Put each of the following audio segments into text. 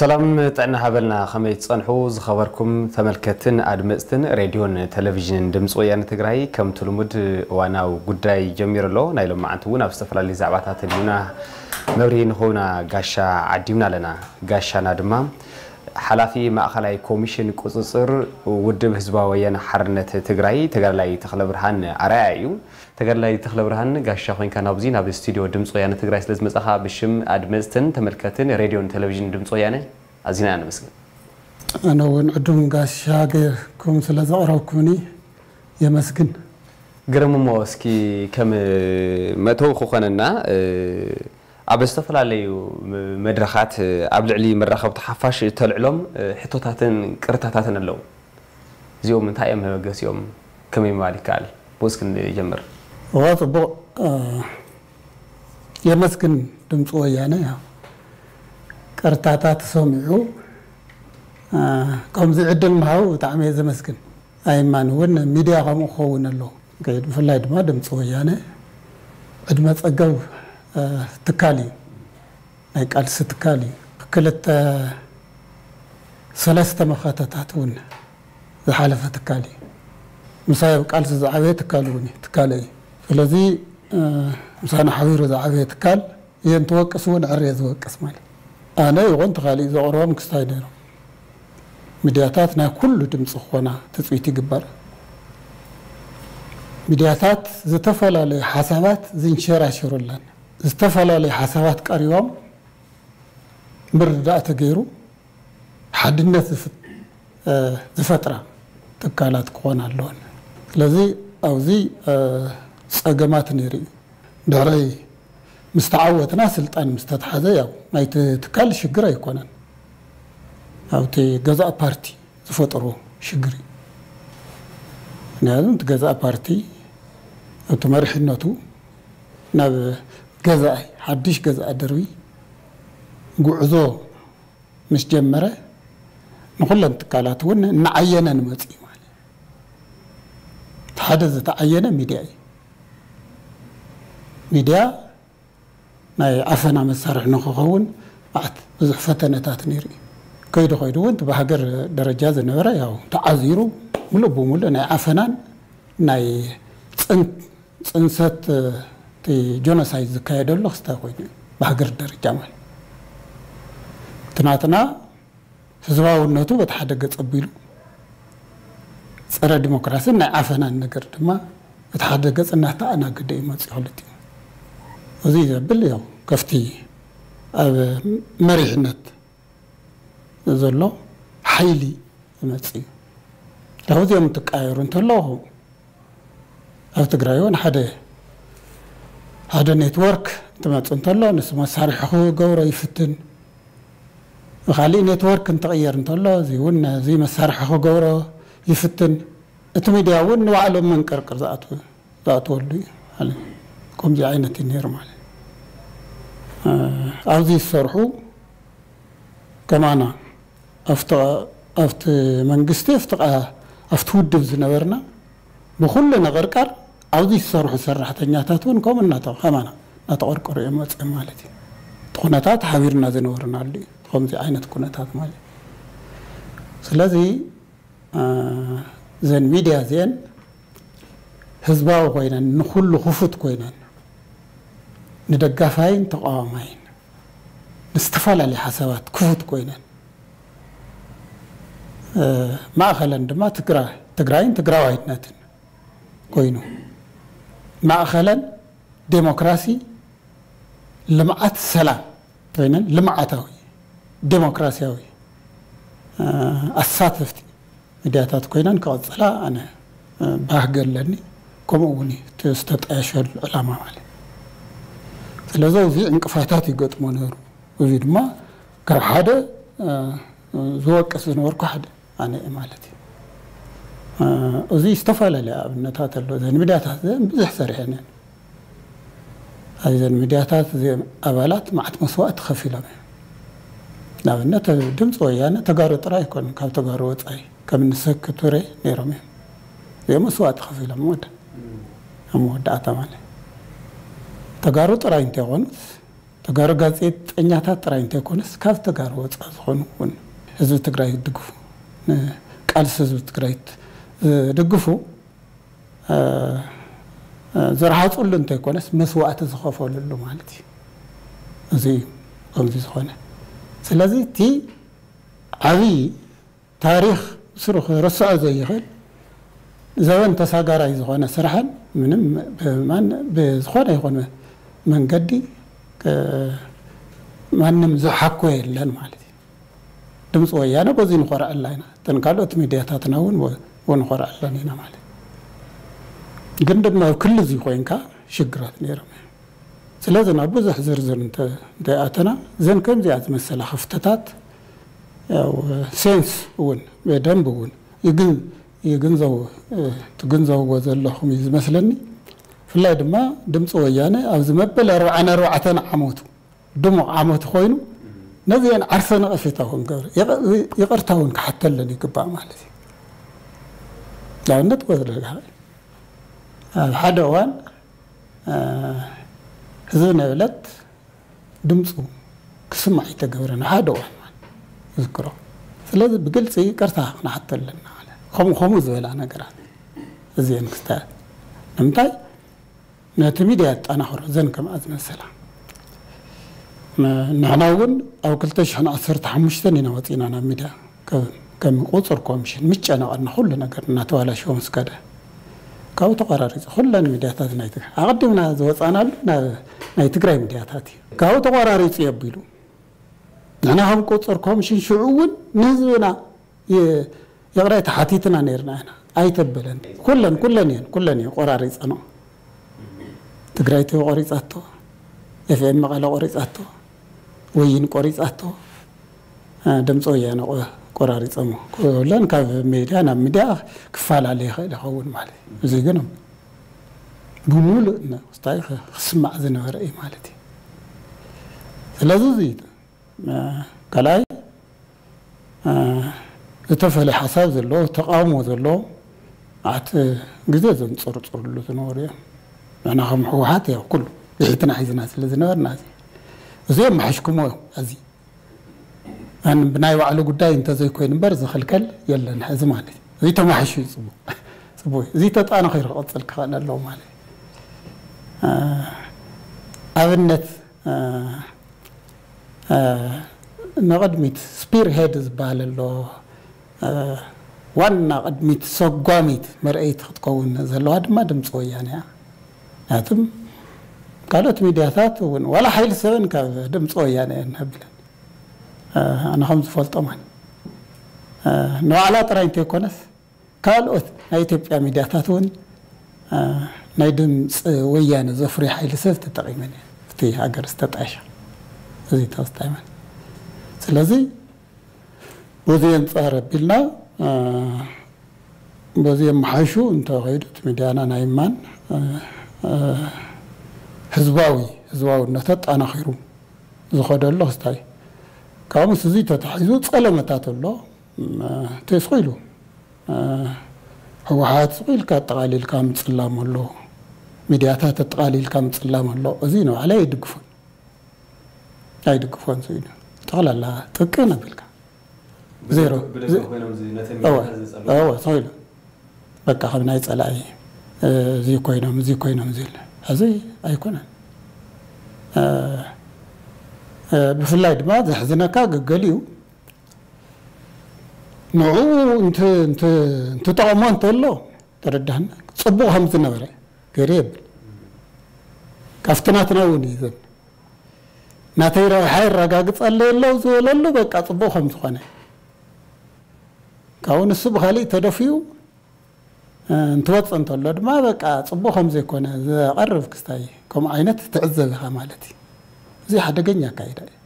ሰላም ጥዕና ሃበልና ከመይ ትፀንሑ ዝኸበርኩም ተመልከትን ኣድመፅትን ሬድዮን ቴሌቭዥንን ድምፂ ወያነ ትግራይ ከምቲ ልሙድ እዋናዊ ጉዳይ ጀሚሩ ኣሎ። ናይ ሎም መዓንቲ እውን ኣብ ዝተፈላለዩ ዛዕባታት ድዩና መብሪ ንኸውና ጋሻ ዓዲምና ኣለና። ጋሻና ድማ ሓላፊ ማእኸላይ ኮሚሽን ቁፅፅር ውድብ ህዝባዊ ወያነ ሓርነት ትግራይ ተጋድላይ ተክለ ብርሃን ኣርኣያ እዩ ተጋድላይ ተክለ ብርሃን ጋሻ ኮይንካ ናብዚ ናብ ስቱድዮ ድምፂ ወያነ ትግራይ ስለ ዝመፀኻ ብሽም ኣድመፅትን ተመልከትን ሬድዮን ቴሌቭዥን ድምፂ ወያነ ኣዝና ንመስግን ኣነ እውን ዕዱም ጋሻ ጌርኩም ስለ ዘቕረብኩምኒ የመስግን። ግርም እሞ እስኪ ከም መእተዊ ክኾነና ኣብ ዝተፈላለዩ መድረኻት ኣብ ልዕሊ መራኸብቲ ሓፋሽ ተልዕሎም ሕቶታትን ቅርታታትን ኣለዉ። እዚኦም እንታይ እዮም? መበገሲኦም ከመይ ምባል ይከኣል? ብውስኪ ንጀምር ፅቡቅ የመስግን ድምፂ ወያነ ቅርታታት ሰሚዑ ከምዚ ዕድል ምሃቡ ብጣዕሚ እየ ዘመስግን። ኣይማን እውን ሚድያ ከምኡ ክኸውን ኣለዎ። ብፍላይ ድማ ድምፂ ወያነ ዕድመ ፀገብ ትካል እዩ። ናይ ቃልሲ ትካል እዩ። ክልተ ሰለስተ መኸተታት እውን ዝሓለፈ ትካል እዩ። ምሳይ ቃልሲ ዝዓበየ ትካል እውን ትካለ እዩ ስለዚ ምሳና ሓቢሩ ዝዓበየ ትካል እየ እንትወቅስ እውን ዕርየ ዝወቅስ ማለት ኣነ ይኹን ተኻሊእ ዘቕርቦም ክስታይ ነይሮም ሚድያታት ናይ ኩሉ ድምፂ ክኾና ትፅኢት ይግበር ሚድያታት ዝተፈላለዩ ሓሳባት ዝንሸራሸሩለን ዝተፈላለዩ ሓሳባት ቀሪቦም ምርዳእ ተገይሩ ሓድነት ዝፈጥራ ትካላት ክኾን ኣለወን ስለዚ ኣብዚ ፀገማት ነይሩ እዩ። ድሕሪ ምስ ስልጣን ምስ ያው ናይቲ ትካል ሽግር ኣይኮነን። ኣብቲ ገዛእ ፓርቲ ዝፈጠሮ ሽግር እዩ። ምክንያቱም እቲ ገዛእ ፓርቲ ኣብቲ መሪሕነቱ ናብ ገዛእ ሓድሽ ገዛእ ደርቢ ጉዕዞ ምስ ጀመረ ንኩለን ትካላት እውን እናዓየነ ንመፅ እዩ። ማለት ሓደ ዝተዓየነ ሚድያ እዩ ሚድያ ናይ ዓፈና መሳርሒ ንክኸውን ባዕት ብዙሕ ፈተነታት ነይሩ እዩ። ከይዱ ከይዱ እውን ብሃገር ደረጃ ዝነበረ ያው ተዓዚሩ ሙሉእ ብሙሉእ ናይ ዓፈናን ናይ ፅንሰት እቲ ጆኖሳይድ ዝካየደሉ ክስታይ ኮይኑ እዩ ብሃገር ደረጃ ማለት ትናትና ህዝባውነቱ በቲ ሓደ ገፅ ፀረ ዲሞክራሲን ናይ ዓፈናን ነገር ድማ በቲ ሓደ ገፅ እናተኣናገደ እዩ መፅኡ ክልት እዩ እዚ ዘብል ያው ከፍቲ ኣብ መሪሕነት ዘሎ ሓይሊ ዝመፅ እዩ ካብዚኦም ትቀያየሩ እንተለኹ ኣብ ትግራይ እውን ሓደ ሓደ ኔትወርክ ትመፅእ እንተሎ ንስ መሳርሒ ክገብሮ ይፍትን ካሊእ ኔትወርክ እንትቕየር እንተሎ እዚ እውን እዚ መሳርሒ ክገብሮ ይፍትን እቲ ሚድያ እውን ንባዕሎም መንቅርቅር ዝኣትወሉ እዩ ከምዚ ዓይነት እዩ ነይሩ ማለት ኣብዚ ዝሰርሑ ከማና ኣብቲ መንግስቲ ኣብቲ ውድብ ዝነበርና ብኩሉ ነቐርቃር ኣብዚ ዝሰርሑ ሰራሕተኛታት እውን ከምኡ ከማና እናተቐርቀሩ እዮም መፅኦም ማለት እዩ እቲ ኩነታት ሓቢርና ዝነበርናሉ እዩ ከምዚ ዓይነት ኩነታት ማለት ስለዚ እዘን ሚድያ እዚአን ህዝባዊ ኮይነን ንኩሉ ክፉት ኮይነን ንደጋፋይን ተቃዋማይን ንዝተፈላለዩ ሓሳባት ክፉት ኮይነን ማእኸለን ድማ ትግራይን ትግራዋይነትን ኮይኑ ማእኸለን ዴሞክራሲ ልምዓት ሰላም ኮይነን ልምዓታዊ ዴሞክራሲያዊ ኣሳተፍቲ ሚድያታት ኮይነን ክቐፅላ ኣነ ባህገ ኣለኒ ከምኡ እውን ዝተጠያሸሉ ዕላማ ማለት ስለዚ እዚ ዕንቅፋታት ይገጥሞ ነይሩ። እዚ ድማ ካብ ሓደ ዝወቅስ ዝነበርኩ ሓደ ኣነ እየ ማለት እዩ። እዚ ዝተፈላለዩ ኣብነታት ኣሎ ዘን ሚድያታት እዚአን ብዙሕ ሰሪሐን እየን። እዘን ሚድያታት እዚኦም ኣባላት ማዕት መስዋእቲ ከፊሎም እዮም። ንኣብነት ድምፂ ወያነ ተጋሩ ጥራይ ኣይኮኑን ካብ ተጋሩ ወፃኢ ከም ንሰክ ቱሬ ነይሮም እዮም። እዚኦም መስዋእቲ ከፊሎም ወደ ኣብ መወዳእታ ማለት ተጋሩ ጥራይ እንተይኮኑት ተጋሩ ጋዜጠኛታት ጥራይ እንተይኮነስ ካብ ተጋሩ ወፃእ ዝኾኑ እውን ህዝቢ ትግራይ ዝድግፉ ቃልሲ ህዝቢ ትግራይ ዝድግፉ ዝረሃፁሉ እንተይኮነስ መስዋእቲ ዝኸፈልሉ ማለት እዩ። እዚ ከምዚ ዝኾነ። ስለዚ እቲ ዓብዪ ታሪክ ስሩ ክርስዖ ዘይኽእል ዘበን ተሳጋራይ ዝኾነ ስራሕን ምንም ብዝኾነ ይኹን መንገዲ ማንም ዝሓኮ የለን ማለት እዩ ድምፂ ወያነ በዚ ንኮርዐላ ኢና እተን ካልኦት ሚድያታትና እውን ንኮርዐ ኣለን ኢና ማለት ግን ድማ ኣብ ክሊ እዚ ኮይንካ ሽግራት ነይሮም ስለዚ ናብ ብዙሕ ዝርዝር እንተይኣተና እዘን ከምዚኣ ዝመሰላ ክፍተታት ሴንስ እውን በደንብ እውን ትግንዘብዎ ዘለኹም እዩ ዝመስለኒ ብፍላይ ድማ ድምፂ ወያነ ኣብዚ መበል ኣርባዓን ኣርባዕተን ዓመቱ ድሙቕ ዓመቱ ኮይኑ ነዚአን ዓርሰ ነቐፌታ እውን ገብረ ይቕርታ እውን ክሓተለን ይግባእ ማለት እዩ። ንኣብነት ወዝለጋ ኣብ ሓደ እዋን ህዝቢ ነበለት ድምፁ ክስማዕ ይተገብረን ሓደ እዋን ዝክሮ ስለዚ ብግልፂ ይቅርታ ክነሓተለና ከምኡ ከምኡ ዝበላ ነገራት እዚአን ክስታያት ንምንታይ ነቲ ሚድያ ጠናኽሮ ዘን ከምኣ ዝመሰላ ንሕና እውን ኣብ 2015 ኢና ወፂና ናብ ሚድያ ከም ቁፅር ኮሚሽን ምጨነቐና ኩሉ ነገር እናተባላሸዎ ምስ ከደ ካብኡ ተቆራሪፁ ኩለን ሚድያታት ናይ ትግራይ ኣቐዲምና ዝወፃናሉ ናይ ትግራይ ሚድያታት እዩ። ካብኡ ተቆራሪፁ የቢሉ። ንሕና ከም ቁፅር ኮሚሽን ሽዑ እውን ንህዝብና የቕራይ ተሓቲትና ነርና ኢና። ኣይተበለን። ኩለን ኩለን እየን። ኩለን እየን ቆራሪፀኖ ትግራይ ቲቪ ቆሪፃቶ ኤፍኤም መቐለ ቆሪፃቶ ወይን ቆሪፃቶ ድምፂ ወያነ ቆራሪፀሞ ኩለን ካብ ሚድያ ናብ ሚድያ ክፈላለ ይኽእል ይኸውን ማለት እዩ። እዚ ግን ብሙሉእ ውስጣዊ ክስማዕ ዝነበረ እዩ ማለት እዩ። ስለዚ እዚ ካልኣይ ዝተፈለየ ሓሳብ ዘለዎ ተቃውሞ ዘለዎ ኣት ግዜ ዘንፅርፅርሉ ዝነበሩ እዮም ንሕና ከም ሕወሓት ያው ኩሉ ብሒትና ሒዝና ስለ ዝነበርና እዚኦም መሓሽኩሞ እዚ ብናይ ባዕሉ ጉዳይ እንተዘይኮይኑ እምበር ዝኽልከል የለን ሕዚ ማለት እዩ እዚ ተማሓሹ እዩ ፅቡቅ ፅቡቅ እዚ ተጣናኺሩ ክቕፅል ክኽእል ኣለዎ ማለት እዩ ኣብነት ንቅድሚት ስፒር ሄድ ዝበሃል ኣሎ ዋና ቅድሚት ሰጓሚት መርአይት ክትከውን ዘለዋ ድማ ድምፂ ወያነ እያ ምክንያቱም ካልኦት ሚድያታት እውን ዋላ ሓይሊ ሰበን ካብ ድምፂ ወያነ እየን ኣብለን ኣነ ዝፈልጦ ማለት ንባዕላ ጥራይ እንተይኮነስ ካልኦት ናይ ኢትዮጵያ ሚድያታት እውን ናይ ድምፂ ወያነ ዘፍርዩ ሓይሊ ሰብ ተጠቂመን እየን እቲ ሃገር ዝተጣሻ እዚ ተስታይመን ስለዚ በዚ ኣንፃር ኣቢልና በዚ የመሓሹ እንተኸይዱ እቲ ሚድያና ናይ ማን ህዝባዊ ህዝባዊነት ኣጠናኺሩ ዝኸደሎ ክስታይ ካብ ምስ እዚ ተታሒዙ ፀለመታት ኣሎ። ኢሉ ህወሓት ስኺኢልካ ኣጠቃሊልካ ምፅላም ኣሎ። ሚድያታት ኣጠቃሊልካ ምፅላም ኣሎ። እዚ ንባዕለ ኣይድግፎን ኣይድግፎን ኢሉ ጠቕላላ ጥቅን ኣቢልካ። ዜሮ ሰኢሉ በቃ ከም ናይ ፀላኢ እዚ ኮይኖም እዚ ኮይኖም ዝብል ሕዚ ኣይኮነን ብፍላይ ድማ ዘሕዝነካ ገገሊኡ ንዑ እንትጠቕሞ እንተሎ ተረዳህና። ፅቡቅ ከም ዝነበረ ገይረ የብል። ካብቲ እውን እዩ ዘብል ናተይ ረብሓ ይረጋግፀለ የሎ ዝበለሉ በቃ ፅቡቅ ከም ዝኾነ። ካብኡ ንሱ ብካሊእ ተደፊኡ እንትወፅእ እንተሎ ድማ በቃ ፅቡቅ ከም ዘይኮነ ዘቐርብ ክስታይ ከምኡ ዓይነት ትዕዘብ ኢኻ ማለት እዩ። እዚ ሓደገኛ ኣካይዳ እዩ።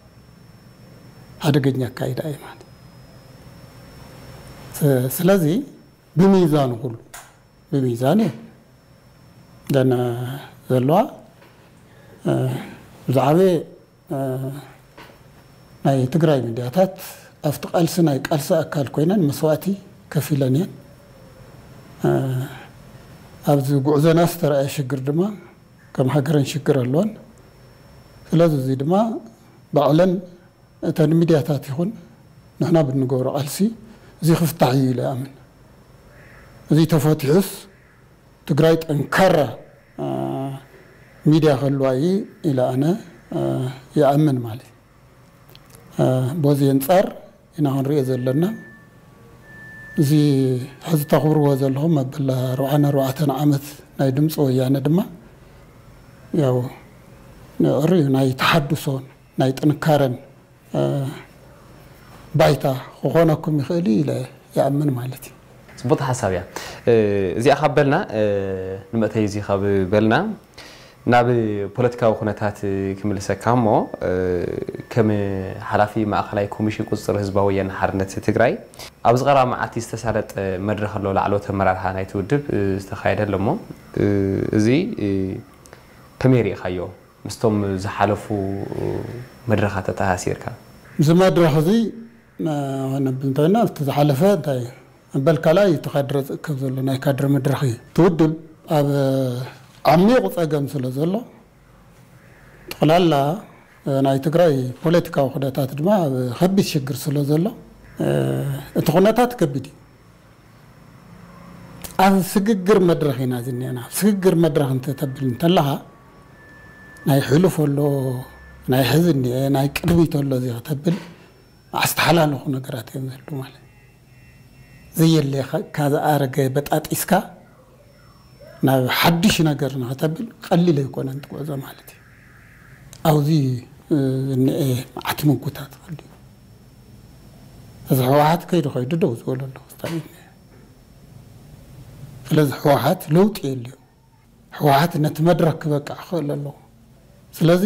ሓደገኛ ኣካይዳ እዩ ማለት ስለዚ ብሚዛኑ ኩሉ ብሚዛን እዩ። ደነ ዘለዋ ብዛዕባ ናይ ትግራይ ሚድያታት ኣብቲ ቃልሲ ናይ ቃልሲ ኣካል ኮይነን መስዋእቲ ከፍ ኢለን እየን ኣብዚ ጉዕዞና ዝተረኣየ ሽግር ድማ ከም ሃገረን ሽግር ኣለዎን። ስለዚ እዚ ድማ ባዕለን እተን ሚድያታት ይኹን ንሕና ብንገብሮ ቃልሲ እዚ ክፍታሕ እዩ ኢለ ይኣምን። እዚ ተፈቲሑስ ትግራይ ጠንካራ ሚድያ ከልዋ እዩ ኢለ ኣነ ይኣምን ማለት እዩ። በዚ ኣንፃር ኢና ክንሪኦ ዘለና እዚ ሕዚ ተኽብርዎ ዘለኹም መበል ኣርባዓን ኣርባዕተን ዓመት ናይ ድምፂ ወያነ ድማ ያው ንዕርዩ ናይ ተሓድሶን ናይ ጥንካረን ባይታ ክኾነኩም ይኽእል ኢለ ይኣምን ማለት እዩ። ፅቡቅ ሓሳብ እያ። እዚኣ ካብ በልና ንመእተይ እዚ ካብ በልና ናብ ፖለቲካዊ ኩነታት ክምልሰካ እሞ ከም ሓላፊ ማእኸላይ ኮሚሽን ቁፅር ህዝባዊ ወያነ ሓርነት ትግራይ ኣብዚ ቀረባ መዓልቲ ዝተሳለጠ መድረክ ኣሎ ላዕለዎት ኣመራርሓ ናይቲ ውድብ ዝተካየደ ኣሎ እሞ እዚ ከመይ ሪኢኻዮ ምስቶም ዝሓለፉ መድረኻት ተተሃሲርካ። እዚ መድረክ እዚ እንተና እቲ ዝሓለፈ እንታይ? በል ካልኣይ እቲ ካድረ ዝእከብ ዘሎ ናይ ካድረ መድረክ እዩ። ትውድብ ኣብ ዓሚቑ ፀገም ስለ ዘሎ ጠቕላላ ናይ ትግራይ ፖለቲካዊ ኩነታት ድማ ከቢድ ሽግር ስለ ዘሎ እቲ ኩነታት ከቢድ እዩ። ኣብ ስግግር መድረክ ኢና ዝኒአና ስግግር መድረክ እንተተብል እንተለካ ናይ ሕሉፍ ኣሎ ናይ ሕዚ እኒአ ናይ ቅድሚት ኣሎ እዚ ክተብል ኣስተሓላለኹ ነገራት እዮም ዘሉ ማለት ዘየለካ ዝኣረገ በጣጢስካ ናብ ሓድሽ ነገር ንክተብል ቀሊል ኣይኮነን ትጉዕዞ ማለት እዩ። ኣብዚ ዝኒአ መዓት ምጉታት ክእል እዚ ሕወሓት ከይዲ ከይዱ ደው ዝበሎ ኣሎ ስለዚ ሕወሓት ለውጢ የልዩ። ሕወሓት ነቲ መድረክ ክበቃዕ ክኽእል ኣለዎ ስለዚ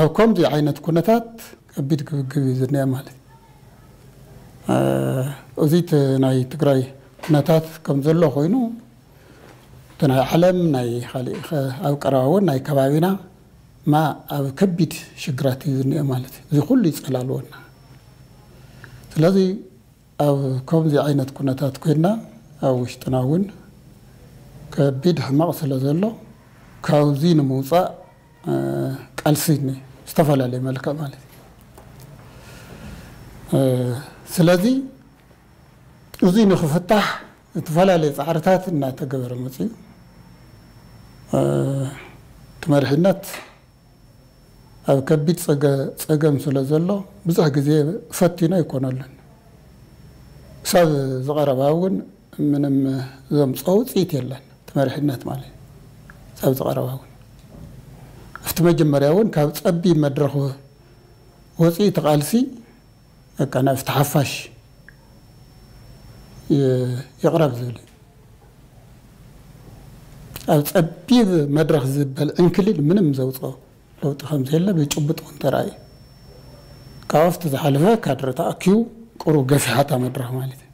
ኣብ ከምዚ ዓይነት ኩነታት ከቢድ ክብግብ እዩ ዝኒአ ማለት እዩ። እዚ ናይ ትግራይ ኩነታት ከም ዘሎ ኮይኑ እቲ ናይ ዓለም ናይ ካሊእ ኣብ ቀረባ እውን ናይ ከባቢና ማ ኣብ ከቢድ ሽግራት እዩ ዝኒአ ማለት እዩ። እዚ ኩሉ ይፀላልወና ስለዚ ኣብ ከምዚ ዓይነት ኩነታት ኮይና ኣብ ውሽጥና እውን ከቢድ ሕማቕ ስለ ዘሎ ካብዚ ንምውፃእ ቃልሲ ዝተፈላለየ መልክዕ ማለት እዩ። ስለዚ እዚ ንክፍታሕ ዝተፈላለየ ፃዕርታት እናተገበረ መፅኡ እቲ መሪሕነት ኣብ ከቢድ ፀገም ስለ ዘሎ ብዙሕ ግዜ ፈቲኖ ኣይኮነሉን ክሳብ ዝቐረባ እውን ምንም ዘምፆ ውፅኢት የለን እቲ መሪሕነት ማለት እዩ። ዝቐረባ እውን ኣብቲ መጀመርያ እውን ካብ ፀቢብ መድረክ ወፂኢ ተቃልሲ በቃ ናብቲ ሓፋሽ ይቕረብ ዝብል ኣብ ፀቢብ መድረክ ዝበል ዕንክሊል ምንም ዘውፅኦ ለውጢ ከምዘየለ ብጭቡጥ እውን ተረእዩ ካብኣፍቲ ዝሓለፈ ካድረ ተኣኪቡ ቁሩብ ገፊሓታ መድረክ ማለት እዩ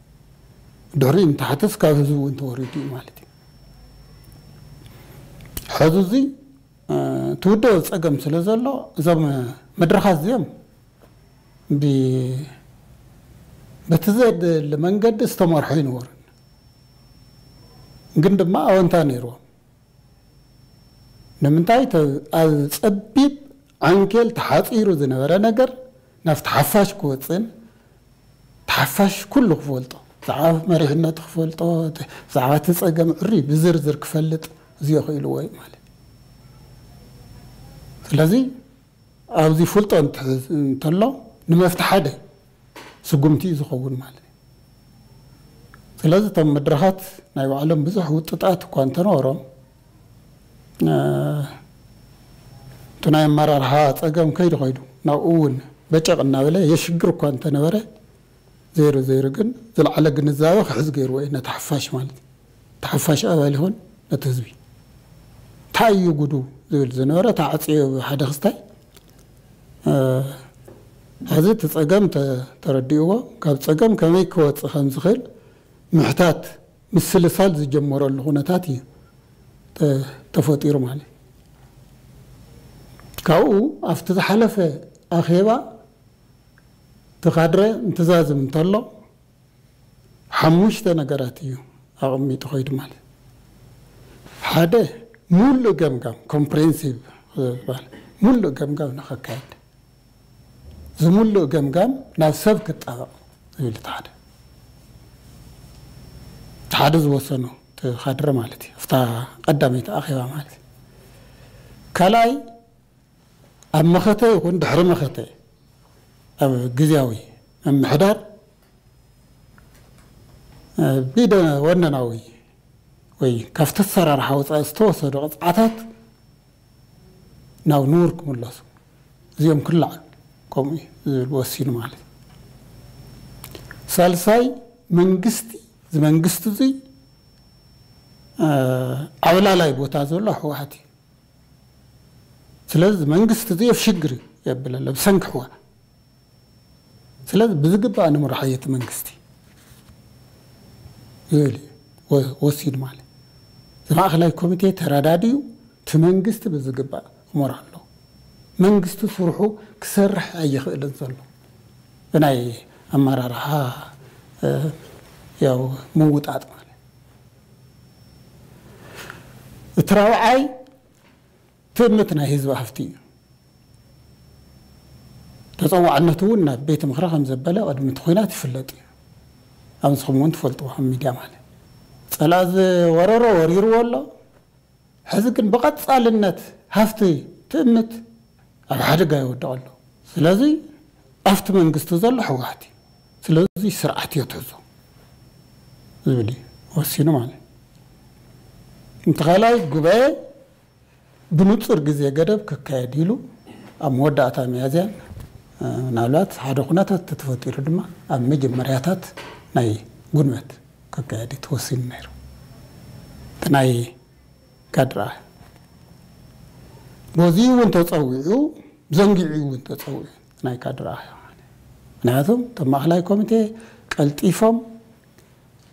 ድሕሪ እንታሕትስ ካብ ህዝቡ እውን ተወሪዱ እዩ ማለት እዩ ሕዚ እዚ ትውደብ ፀገም ስለ ዘሎ እዞም መድረካት እዚኦም በቲ ዘድሊ መንገዲ ዝተመርሑ ይነበሩን ግን ድማ ኣወንታ ነይርዎም ንምንታይ ኣብ ፀቢብ ዓንኬል ተሓፂሩ ዝነበረ ነገር ናብቲ ሓፋሽ ክወፅን ተሓፋሽ ኩሉ ክፈልጦ ብዛዕባ መሪሕነት ክፈልጦ ብዛዕባ እቲ ፀገም ዕሪ ብዝርዝር ክፈልጥ እዚዮ ክኢልዎ እዩ ማለት ስለዚ ኣብዚ ፍልጦ እንተሎ ንመፍቲ ሓደ ስጉምቲ እዩ ዝኸውን ማለት እዩ። ስለዚ እቶም መድረኻት ናይ ባዕሎም ብዙሕ ውጥጣት እኳ እንተነበሮም እቲ ናይ ኣመራርሓ ፀገም ከይዱ ከይዱ ናብኡ እውን በጨቕ እናበለ የሽግር እኳ እንተነበረ ዘይሩ ዘይሩ ግን ዝለዓለ ግንዛቤ ክሕዝ ገይርዎ እዩ ነቲ ሓፋሽ ማለት እዩ። ተሓፋሽ ኣባል ይኹን ነቲ ህዝቢ። እንታይ እዩ ጉዱ ዝብል ዝነበረ ተዓፅዮ ሓደ ክስታይ ሕዚ እቲ ፀገም ተረዲእዎ ካብ ፀገም ከመይ ክወፅእ ከም ዝኽእል ምሕታት ምስልሳል ዝጀመረሉ ኩነታት እዩ ተፈጢሩ ማለት ካብኡ ኣብቲ ዝሓለፈ ኣኼባ ተካድረ እንትዛዝም እንተሎ ሓሙሽተ ነገራት እዩ ኣቐሚጡ ከይዱ ማለት ሓደ ሙሉእ ገምጋም comprehensive ዝበሃል ሙሉእ ገምጋም ንኸካየድ ዝሙሉእ ገምጋም ናብ ሰብ ክጣበቕ ዝብል እቲ ሓደ እቲ ሓደ ዝወሰኑ ካድረ ማለት እዩ ኣብታ ቀዳመይቲ ኣኼባ ማለት ካልኣይ ኣብ መኸተ ይኹን ድሕሪ መኸተ ኣብ ግዜያዊ ምምሕዳር ቢደ ወነናዊ ወይ ካብቲ ኣሰራርሓ ወፃኢ ዝተወሰዱ ቅፅዓታት ናብ ንቡር ክምለሱ እዚኦም ክላዓሉ ከምኡ ዝብል ወሲኑ ማለት እዩ። ሳልሳይ መንግስቲ እዚ መንግስቲ እዚ ዓብላላይ ቦታ ዘሎ ሕወሓት እዩ። ስለዚ መንግስቲ እዚ ኣብ ሽግር የብል ኣሎ ብሰንኪ ሕወሓት ስለዚ ብዝግባእ ንምርሓ የቲ መንግስቲ ዝብል ወሲኑ ማለት እዚ ማእኸላይ ኮሚቴ ተረዳድዩ እቲ መንግስቲ ብዝግባእ ክመርሖ ኣሎ። መንግስቲ ስርሑ ክሰርሕ ኣይኽእልን ዘሎ። ብናይ ኣመራርሓ ያው ምውጣጥ ማለት እቲ ራብዓይ ትእምት ናይ ህዝቢ ሃፍቲ እዩ። ተፀዋዕነቱ እውን ናብ ቤተ ምክሪ ከም ዘበለ ቅድሚ እቲ ኩናት ይፍለጥ እዩ። ኣብ ንስኹም እውን ትፈልጥዎ ከም ሚድያ ማለት ፀላእ ዝወረሮ ወሪርዎ ኣሎ። ሕዚ ግን ብቐፃልነት ሃፍቲ ትእምት ኣብ ሓደጋ ይወድቕ ኣሎ ስለዚ ኣብቲ መንግስቲ ዘሎ ሕወሓት እዩ። ስለዚ ስርዓት እዮ ትሕዞ ዝብል እዩ። ወሲኑ ማለት እንተ ካልኣይ ጉባኤ ብንፁር ግዜ ገደብ ክካየድ ኢሉ ኣብ መወዳእታ መያዝያን ምናልባት ሓደ ኩነታት ተተፈጢሩ ድማ ኣብ መጀመርያታት ናይ ጉንበት ክካየድ ተወሲኑ ነይሩ። እቲ ናይ ካድራ በዚ እውን ተፀዊዑ ዘንጊዑ እውን ተፀዊዑ ናይ ካድራ ምክንያቱም እቶም ማእኸላይ ኮሚቴ ቀልጢፎም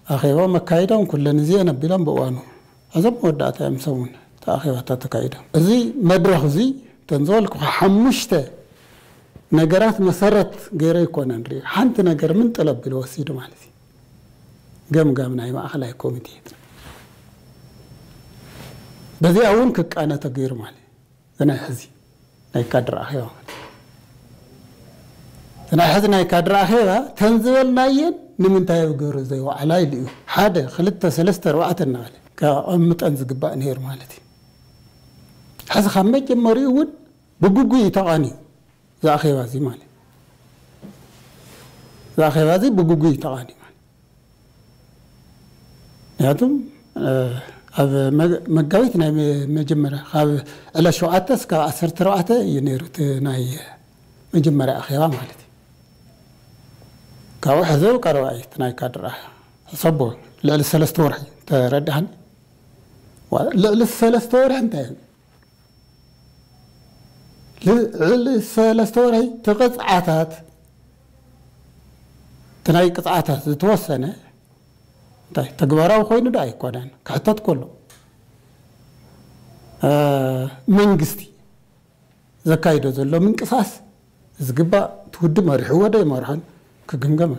ኣኼቦም ኣካይዶም ኩለን እዚአን ኣቢሎም ብእዋኑ እዞም መወዳእታ እዮም ሰሙን ተኣኼባታት ተካይዶም። እዚ መድረክ እዚ እተን ዝበልኩ ሓሙሽተ ነገራት መሰረት ገይረ ይኮነ ንሪኦ ሓንቲ ነገር ምን ጥለ ኣቢሉ ወሲዱ ማለት እዩ? ገምጋም ናይ ማእኸላይ ኮሚቴ በዚኣ እውን ክቃነ ተገይሩ ማለት እዩ። ናይ ሕዚ ናይ ካድራ ኣኼባ ናይ ሕዚ ናይ ካድራ ኣኼባ ተን ንምንታይ ኣብ ዘይዋዕላ ኢሉ እዩ? ሓደ ክልተ ሰለስተ ኣርባዕተ እናበለ ከቐምጠን ዝግባእ ነይሩ ማለት እዩ። ሕዚ ካብ መጀመሪኡ እውን ብጉጉይ ተቓንዩ እዚ ኣኼባ እዚ ማለት እዚ ኣኼባ እዚ ብጉጉይ ተቓንዩ ማለት ምክንያቱም ኣብ መጋቢት ናይ መጀመርያ ካብ ዕለት ሸውዓተ እስካብ ዓሰርተ ኣርባዕተ እዩ ነይሩ እቲ ናይ መጀመርያ ኣኼባ ማለት እዩ። ካብኡ ሕዚ ቀረባ እዩ ናይ ካድራ ሕሰቦ ልዕሊ ሰለስተ ወርሒ ተረዳሕኒ ልዕሊ ሰለስተ ወርሒ እንታይ ልዕሊ ሰለስተ ወርሒ እቲ ናይ ቅፅዓታት ዝተወሰነ እንታይ? ተግባራዊ ኮይኑ ዶ ኣይኮነን? ክሕተት ከሎ መንግስቲ ዘካይዶ ዘሎ ምንቅሳስ ዝግባእ ትውዲ መሪሕዎ ዶ ይመርሖን? ክግምገም።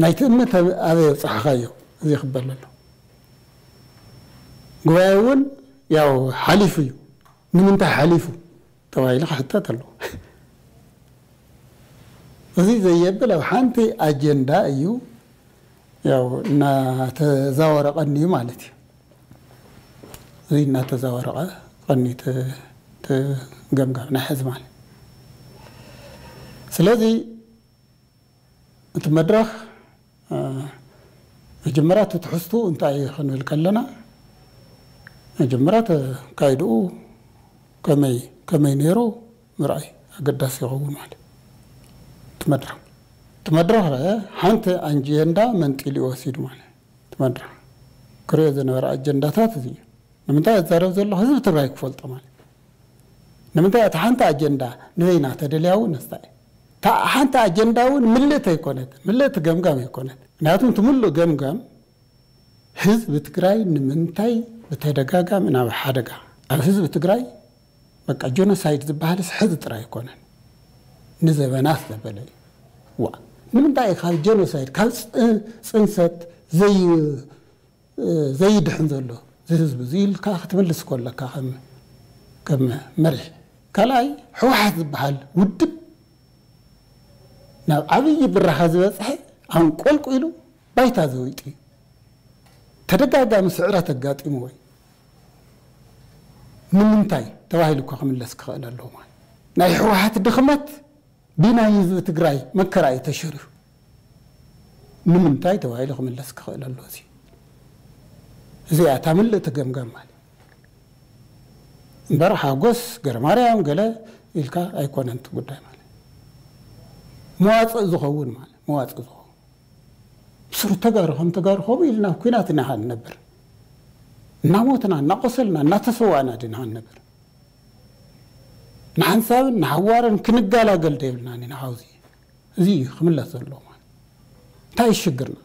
ናይ ትእምት ኣበይ በፅሓኻዮ እዚ ይኽበል ኣሎ ጉባኤ እውን ያው ሓሊፉ እዩ ንምንታይ ሓሊፉ ተባሂሉ ክሕተት ኣለዎ እዚ ዘየብል ኣብ ሓንቲ ኣጀንዳ እዩ ያው እናተዛወረ ቀኒዩ ማለት እዩ እዚ እናተዛወረቀ ቀኒ ገምጋም ናይ ሕዚ ማለት ስለዚ እቲ መድረክ መጀመርያ ትትሕዝቱ እንታይ ክንብል ከለና መጀመርያ ተካይድኡ ከመይ ከመይ ነይሩ? ምርኣይ ኣገዳሲ ይኸውን ማለት እቲ መድረክ እቲ መድረክ ሓንቲ ኣጀንዳ መንጢሉ ይወሲዱ ማለት እቲ መድረክ ክሪኦ ዝነበረ ኣጀንዳታት እዚ ንምንታይ ኣዛረብ ዘሎ ህዝቢ ትግራይ ክፈልጦ ማለት ንምንታይ እቲ ሓንቲ ኣጀንዳ ንበይና ተደልያ እውን ነስታይ ሓንቲ ኣጀንዳ እውን ምልእቲ ኣይኮነት ምልእቲ ገምጋም ኣይኮነት ምክንያቱም እቲ ሙሉእ ገምጋም ህዝቢ ትግራይ ንምንታይ ብተደጋጋሚ ናብ ሓደጋ ኣብ ህዝቢ ትግራይ በቃ genocide ዝበሃልስ ሕዚ ጥራይ ኣይኮነን ንዘበናት ዘበለ እዩ። ዋ ንምንታይ ካብ genocide ካብ ፅንሰት ዘይድሕን ዘሎ እዚ ህዝቢ እዚ ኢልካ ክትምልስ ከለካ ከም መሪሕ ካልኣይ ሕወሓት ዝበሃል ውድብ ናብ ዓብዪ ብራኻ ዝበፅሐ ኣንቆልቁ ኢሉ ባይታ ዘወይጡ እዩ ተደጋጋሚ ስዕረት ኣጋጢሙ ወይ ንምንታይ ተባሂሉ እኳ ክምለስ ክኽእል ኣለዎ ማለት ናይ ሕወሓት ድኽመት ብናይ ህዝቢ ትግራይ መከራ እዩ ተሸሪፉ ንምንታይ ተባሂሉ ክምለስ ክኽእል ኣለዎ እዚ እዚኣ ታምልእ ትገምገም ማለት እምበር ሓጎስ ገረማርያም ገለ ኢልካ ኣይኮነንቲ ጉዳይ ማለት መዋፅእ ዝኸውን ማለት መዋፅእ ዝኸውን። ብስሩ ተጋሩ ከምኡ ኢልና ኩናት ኢና ንነብር እናሞትና እናቆሰልና እናተሰዋእና ድና ንነብር ንሓንሳብን ንሓዋርን ክንጋላገል ደይብልና ኒና ሓውዚ እዚ እዩ ክምለስ ማለት እንታይ ይሽግርና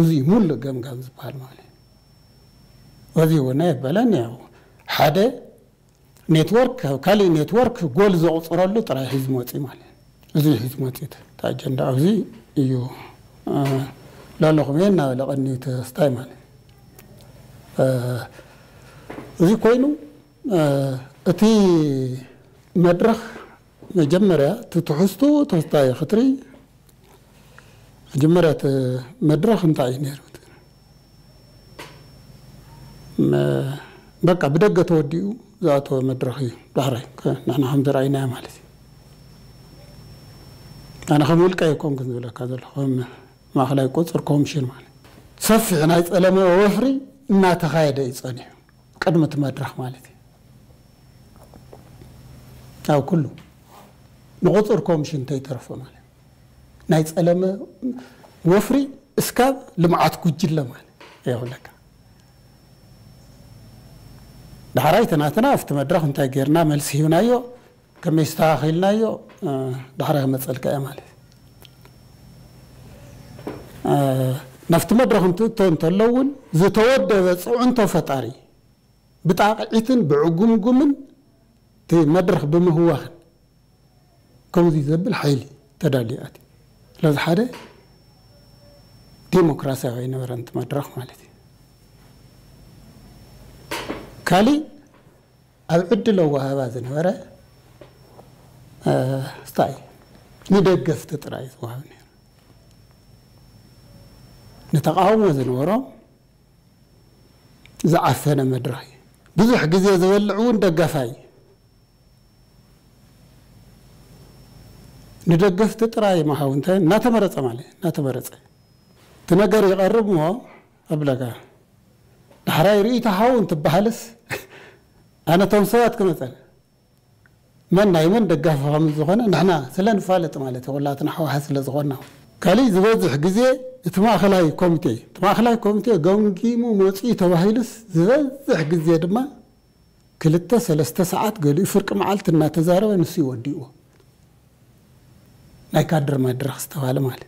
እዚ ሙሉእ ገምጋም ዝበሃል ማለት እዚ እውን የበለን ያው ሓደ ኔትወርክ ካሊእ ኔትወርክ ጎል ዘቁፅረሉ ጥራይ ሒዝ መፂ ማለት እዚ ሒዝ መፂት እቲ ኣጀንዳ ኣብዚ እዩ ላለኹም እየ እናበለ ቀኒ ተስታይ ማለት እዚ ኮይኑ እቲ መድረክ መጀመርያ እቲ ትሕዝቱ ተስታይ ክትርኢ መጀመርያ እቲ መድረክ እንታይ እዩ ነይሩ? በቃ ብደገ ተወዲኡ ዝኣተወ መድረክ እዩ። ዳሕራይ ንሕና ከም ዝረኣይናዮ ማለት እዩ። ኣነ ከም ውልቀ ይኮን ግን ዝብለካ ዘሎ። ከም ማእኸላይ ቁፅር ኮሚሽን ማለት ሰፊሕ ናይ ፀለመ ወፍሪ እናተኻየደ እዩ ፀኒሑ ቅድሚ እቲ መድረክ ማለት እዩ። ኣብ ኩሉ ንቁፅር ኮሚሽን እንተይተረፈ ማለት ናይ ፀለመ ወፍሪ እስካብ ልምዓት ጉጅለ ማለት የብለካ ዳሕራይ ተናትና ኣብቲ መድረክ እንታይ ጌርና መልሲ ሂብናዮ ከመይ ዝተኻኺልናዮ ዳሕራይ ክመፀልካ እያ ማለት ናብቲ መድረክ እንትእቶ እንተሎ እውን ዝተወደበ ፅዑንቶ ፈጣሪ ብጣቕዒትን ብዕጉምጉምን እቲ መድረክ ብምህዋኽን ከምዚ ዘብል ሓይሊ ተዳልዩኣት እዩ። ስለዚ ሓደ ዲሞክራሲያዊ ኣይነበረ እቲ መድረክ ማለት እዩ። ካሊእ ኣብ ዕድለ ወሃባ ዝነበረ ስታይ ንደገፍቲ ጥራይ ነይሩ ንተቃውሞ ዝነበሮም ዝዓፈነ መድረክ እዩ። ብዙሕ ግዜ ዝበልዕ እውን ደገፋይ ንደገፍቲ ጥራይ መሃው እንታይ እናተመረፀ ማለት እናተመረፀ እቲ ነገር ይቐርብ ሞ ኣብለካ ዳሕራይ ርእይቶ ሃው እንትበሃልስ ኣነ ቶም ሰባት ክመፀን። መን ናይ መን ደጋፊ ከም ዝኾነ ንሕና ስለ ንፋለጥ ማለት እዩ። ኩላትና ሓዋሓ ስለ ዝኾና ካሊእ ዝበዝሕ ግዜ እቲ ማእኸላይ ኮሚቴ እቲ ማእኸላይ ኮሚቴ ገምጊሙ መፅኡ ተባሂሉስ ዝበዝሕ ግዜ ድማ ክልተ ሰለስተ ሰዓት ገሊኡ ፍርቂ መዓልቲ እናተዛረበ ንሱ ይወዲእዎ። ናይ ካድር መድረክ ዝተባሃለ ማለት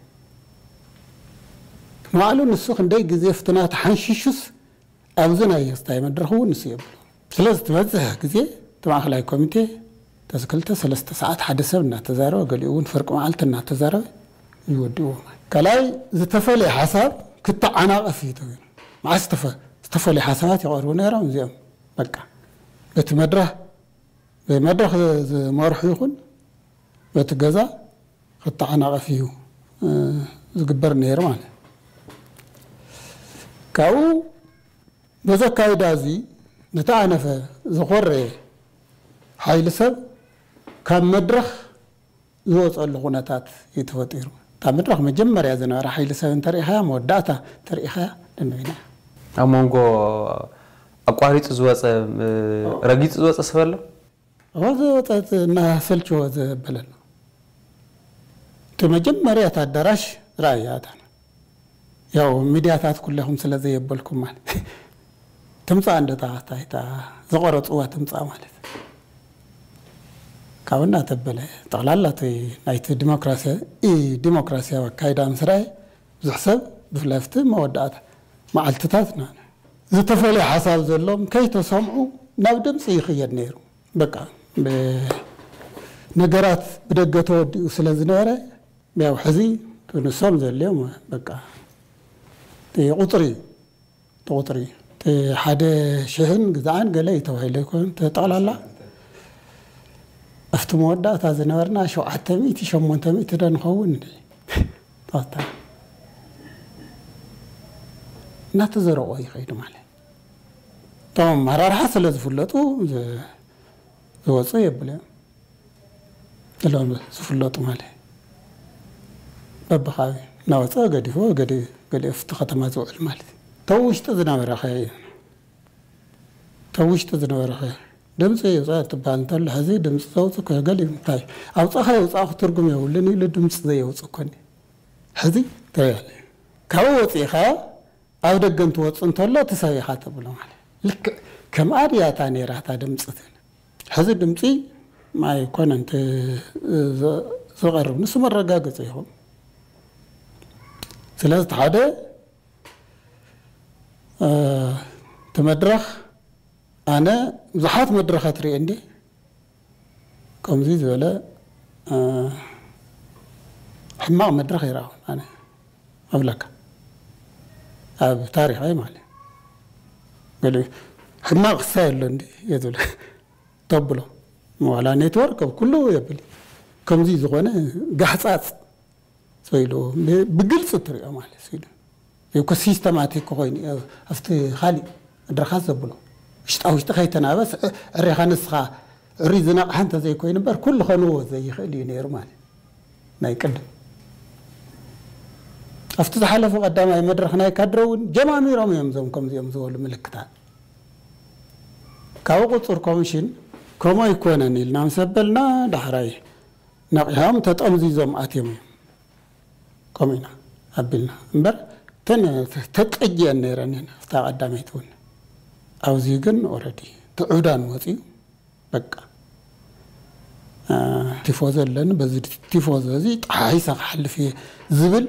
ንባዕሉ ንሱ ክንደይ ግዜ ፍትናት ሓንሽሹስ ኣብዚ ናይ ስታይ መድረክ እውን ንሱ የብሉ። ስለዚ ትበዝሕ ግዜ እቲ ማእኸላይ ኮሚቴ ተስ ክልተ ሰለስተ ሰዓት ሓደ ሰብ እናተዛረበ ገሊኡ እውን ፍርቂ መዓልቲ እናተዛረበ ይወዲእዎ ካልኣይ ዝተፈለየ ሓሳብ ክተዓናቐፍ እዩ። ተባሂሉ መዓዝ ዝተፈለየ ሓሳባት ይቐርቡ ነይሮም እዚኦም። በቃ በቲ መድረክ መድረክ ዝመርሑ ይኹን በቲ ገዛ ክተዓናቐፍ እዩ ዝግበር ነይሩ ማለት ካብኡ በዚ ኣካይዳ እዚ ዝተኣነፈ ዝኮረየ ሓይሊ ሰብ ካብ መድረክ ዝወፀሉ ኩነታት እዩ ተፈጢሩ እታ መድረክ መጀመርያ ዝነበረ ሓይሊ ሰብ እንተሪኢኻያ መወዳእታ ተሪኢኻያ ድንበይና ኣብ መንጎ ኣቋሪፁ ዝወፀ ረጊፁ ዝወፀ ሰብ ኣሎ? ዝወፀት እናሰልችዎ ዘበለና እቲ መጀመርያ እቲ ኣዳራሽ ረኣያታ ያው ሚድያታት ኩለኹም ስለ ዘየበልኩም ማለት። ትምፃእ እንደታታ ዝቀረፅዋ ትምፃእ ማለት ካብ እናተበለ ጠቕላላ ናይቲ ዲሞክራሲያዊ ኣካይዳ ምስ ረአየ ብዙሕ ሰብ ብፍላይ ፍቲ መወዳእታ መዓልትታት ዝተፈለየ ሓሳብ ዘሎም ከይተሰምዑ ናብ ድምፂ ይኽየድ ነይሩ። በቃ ነገራት ብደገ ተወዲኡ ስለ ዝነበረ ያው ሕዚ ንሶም ዘልዮም በቃ ቁፅሪ ቁፅሪ ሓደ ሽሕን ግዛኣን ገለ እዩ ተባሂሉ ይኮን ተጠቕላላ ኣብቲ መወዳእታ ዝነበርና ሸውዓተ ሚእቲ ሸሞንተ ሚእቲ ዶ ንኸውን ተወታ እናተዘረቆ ይኸይዱ ማለት እቶም ኣመራርሓ ስለ ዝፍለጡ ዝወፁ የብለ እዮም ዝፍለጡ ማለት በብኻቢ እናወፀ ገዲፎ ገዲፍ እቲ ከተማ ዝውዕል ማለት እዩ ተብ ውሽጢ ዝነበረ ኸ እዩ ተብ ውሽጢ ዝነበረ ኸ ድምፂ የውፃእ ትበሃል እንተሎ ሕዚ ድምፂ ዘውፅእ እዩ እንታይ ኣውፃእኻ የውፃእኹ ትርጉም የብሉን ኢሉ ድምፂ ዘየውፅእ ኮኒ ሕዚ ተያለ ካብኡ ወፂኢኻ ኣብ ደገ እንትወፅእ እንተሎ ትሰቢኻ ተብሎ ማለት ልክዕ ከም ኣድያታ ነራታ ድምፅትን ሕዚ ድምፂ ማይ ኮነ እንተ ዝቐርብ ንሱ መረጋገፂ ይኹም ስለዚ ሓደ እቲ መድረኽ ኣነ ብዙሓት መድረኻት ርአ እንዴ? ከምዚ ዝበለ ሕማቕ መድረኽ ይረኣኹ ኣነ ኣብለካ ኣብ ታሪኻይ ማለት ገለ ሕማቕ ክሳይ ኣሎ እንዲ እየ ዝብለ ተብሎ ዋላ ኔትወርክ ኣብ ኩሉ የብል። ከምዚ ዝኾነ ጋሕፃፅ ኢሉ ብግልፂ ትሪኦ ማለት ኢሉ ይኮ ሲስተማቲክ ኮይኑ ኣብቲ ካሊእ መድረኻት ዘብሎ ውሽጣ ውሽጢ ከይተናበስ ዕሪኻ ንስኻ ዕሪ ዝነቕሓ እንተዘይኮይኑ እምበር ኩሉ ከንዎ ዘይኽእል እዩ ነይሩ ማለት ናይ ቅድም ኣብቲ ዝሓለፈ ቀዳማይ መድረክ ናይ ካድረ እውን ጀማሚሮም እዮም ዞም ከምዚኦም ዝበሉ ምልክታት ካብኡ ቁፅር ኮሚሽን ከምኡ ይኮነን ኢልና ምስ ኣበልና ዳሕራይ ነቂሖም ተጠምዚዞም ኣትዮም እዮም ከምኡ ኢና ኣቢልና እምበር ተጠጅአን ነይረን ኣብታ ቀዳመይት እውን ኣብዚ ግን already ትዑዳን ወፂኡ በቃ ቲፎዞ ኣለኒ በዚ ቲፎዞ እዚ ጣሒሰ ክሓልፍ እየ ዝብል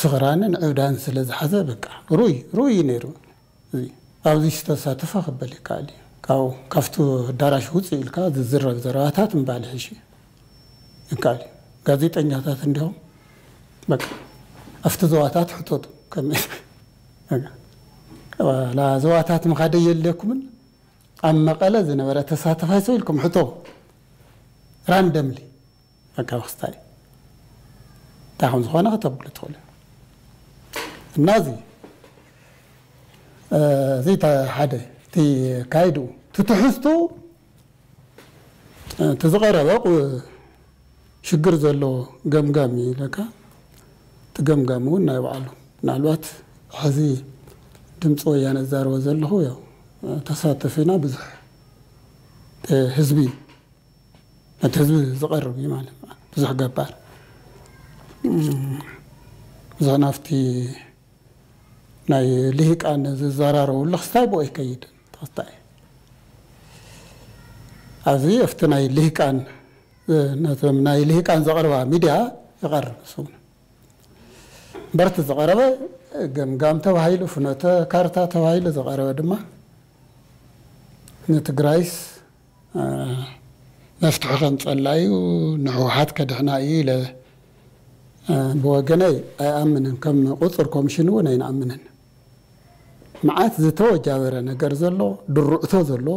ስኽራንን ዕብዳን ስለ ዝሓዘ በቃ ሩይ ሩይ ነይሩ እዚ ኣብዚ ዝተሳተፈ ክበል ይከኣል እዩ። ካብኡ ካብቲ ኣዳራሽ ውፅእ ኢልካ ዝዝረብ ዘረባታት ምባሊ ሕሽ ይከኣል እዩ። ጋዜጠኛታት እንዲሆም በቃ ኣብቲ ዞባታት ሕቶቱ ከመይ ዞባታት ምኻደ የለኩምን? ኣብ መቐለ ዝነበረ ተሳተፋይ ሰው ኢልኩም ሕቶ? ራንደምሊ በቃ ክስታይ እንታይ ከም ዝኾነ ክተብሉ ትኽእሉ እና እዚ እዚ ሓደ እቲ ካይዱ እቲ ትሕዝቱ እቲ ዝቐረበ ሽግር ዘለዎ ገምጋም ኢለካ እቲ ገምጋም እውን ናይ ባዕሉ። ምናልባት ሕዚ ድምፂ ወያነ ዛረበ ዘለኹ ያው ተሳተፊና ብዙሕ ህዝቢ ነቲ ህዝቢ ዝቐርብ እዩ ማለት ብዙሕ ገባር ብዙሕ ናብቲ ናይ ልሂቃን ዝዘራረብሉ ክስታይ ብኦ ይከይድ ተክስታይ ኣብዚ ኣብቲ ናይ ልሂቃን ነቶም ናይ ልሂቃን ዘቕርባ ሚድያ ይቐርብ እሱ እምበርቲ ዝቐረበ ገምጋም ተባሂሉ ፍኖተ ካርታ ተባሂሉ ዝቐረበ ድማ ንትግራይስ መፍትሒ ከምፀላ እዩ። ንሕወሓት ከድሕና እዩ ኢለ ብወገነይ ኣይኣምንን ከም ቁፅር ኮሚሽን እውን ኣይንኣምንን መዓት ዝተወጃበረ ነገር ዘሎ ድርዕቶ ዘሎ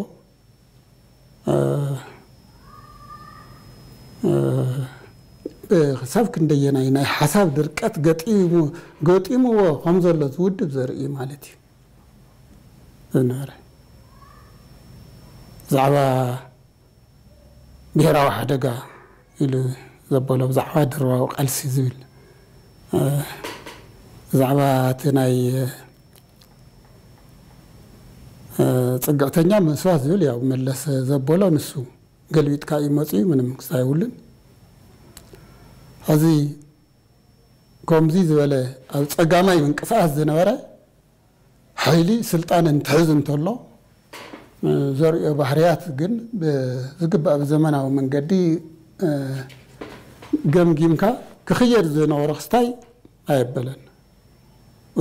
ክሳብ ክንደየናይ ናይ ሓሳብ ድርቀት ገጢምዎ ከም ዘሎ ዝውድብ ዘርኢ ማለት እዩ። ዝነበረ ብዛዕባ ብሄራዊ ሓደጋ ኢሉ ዘበሎ ብዛዕባ ድርባዊ ቃልሲ ዝብል ብዛዕባ እቲ ናይ ፅግዕተኛ መስዋት ዝብል ያው መለስ ዘበሎ ንሱ ገልቢጥካ እዩ መፅኡ ምንም ክስታይ የብሉን ሕዚ ከምዚ ዝበለ ኣብ ፀጋማይ ምንቅስቃስ ዝነበረ ሓይሊ ስልጣን እንትሕዝ እንተሎ ዘርእዮ ባህርያት ግን ዝግባእ ብዘመናዊ መንገዲ ገምጊምካ ክኽየድ ዝነበሮ ክስታይ ኣየበለን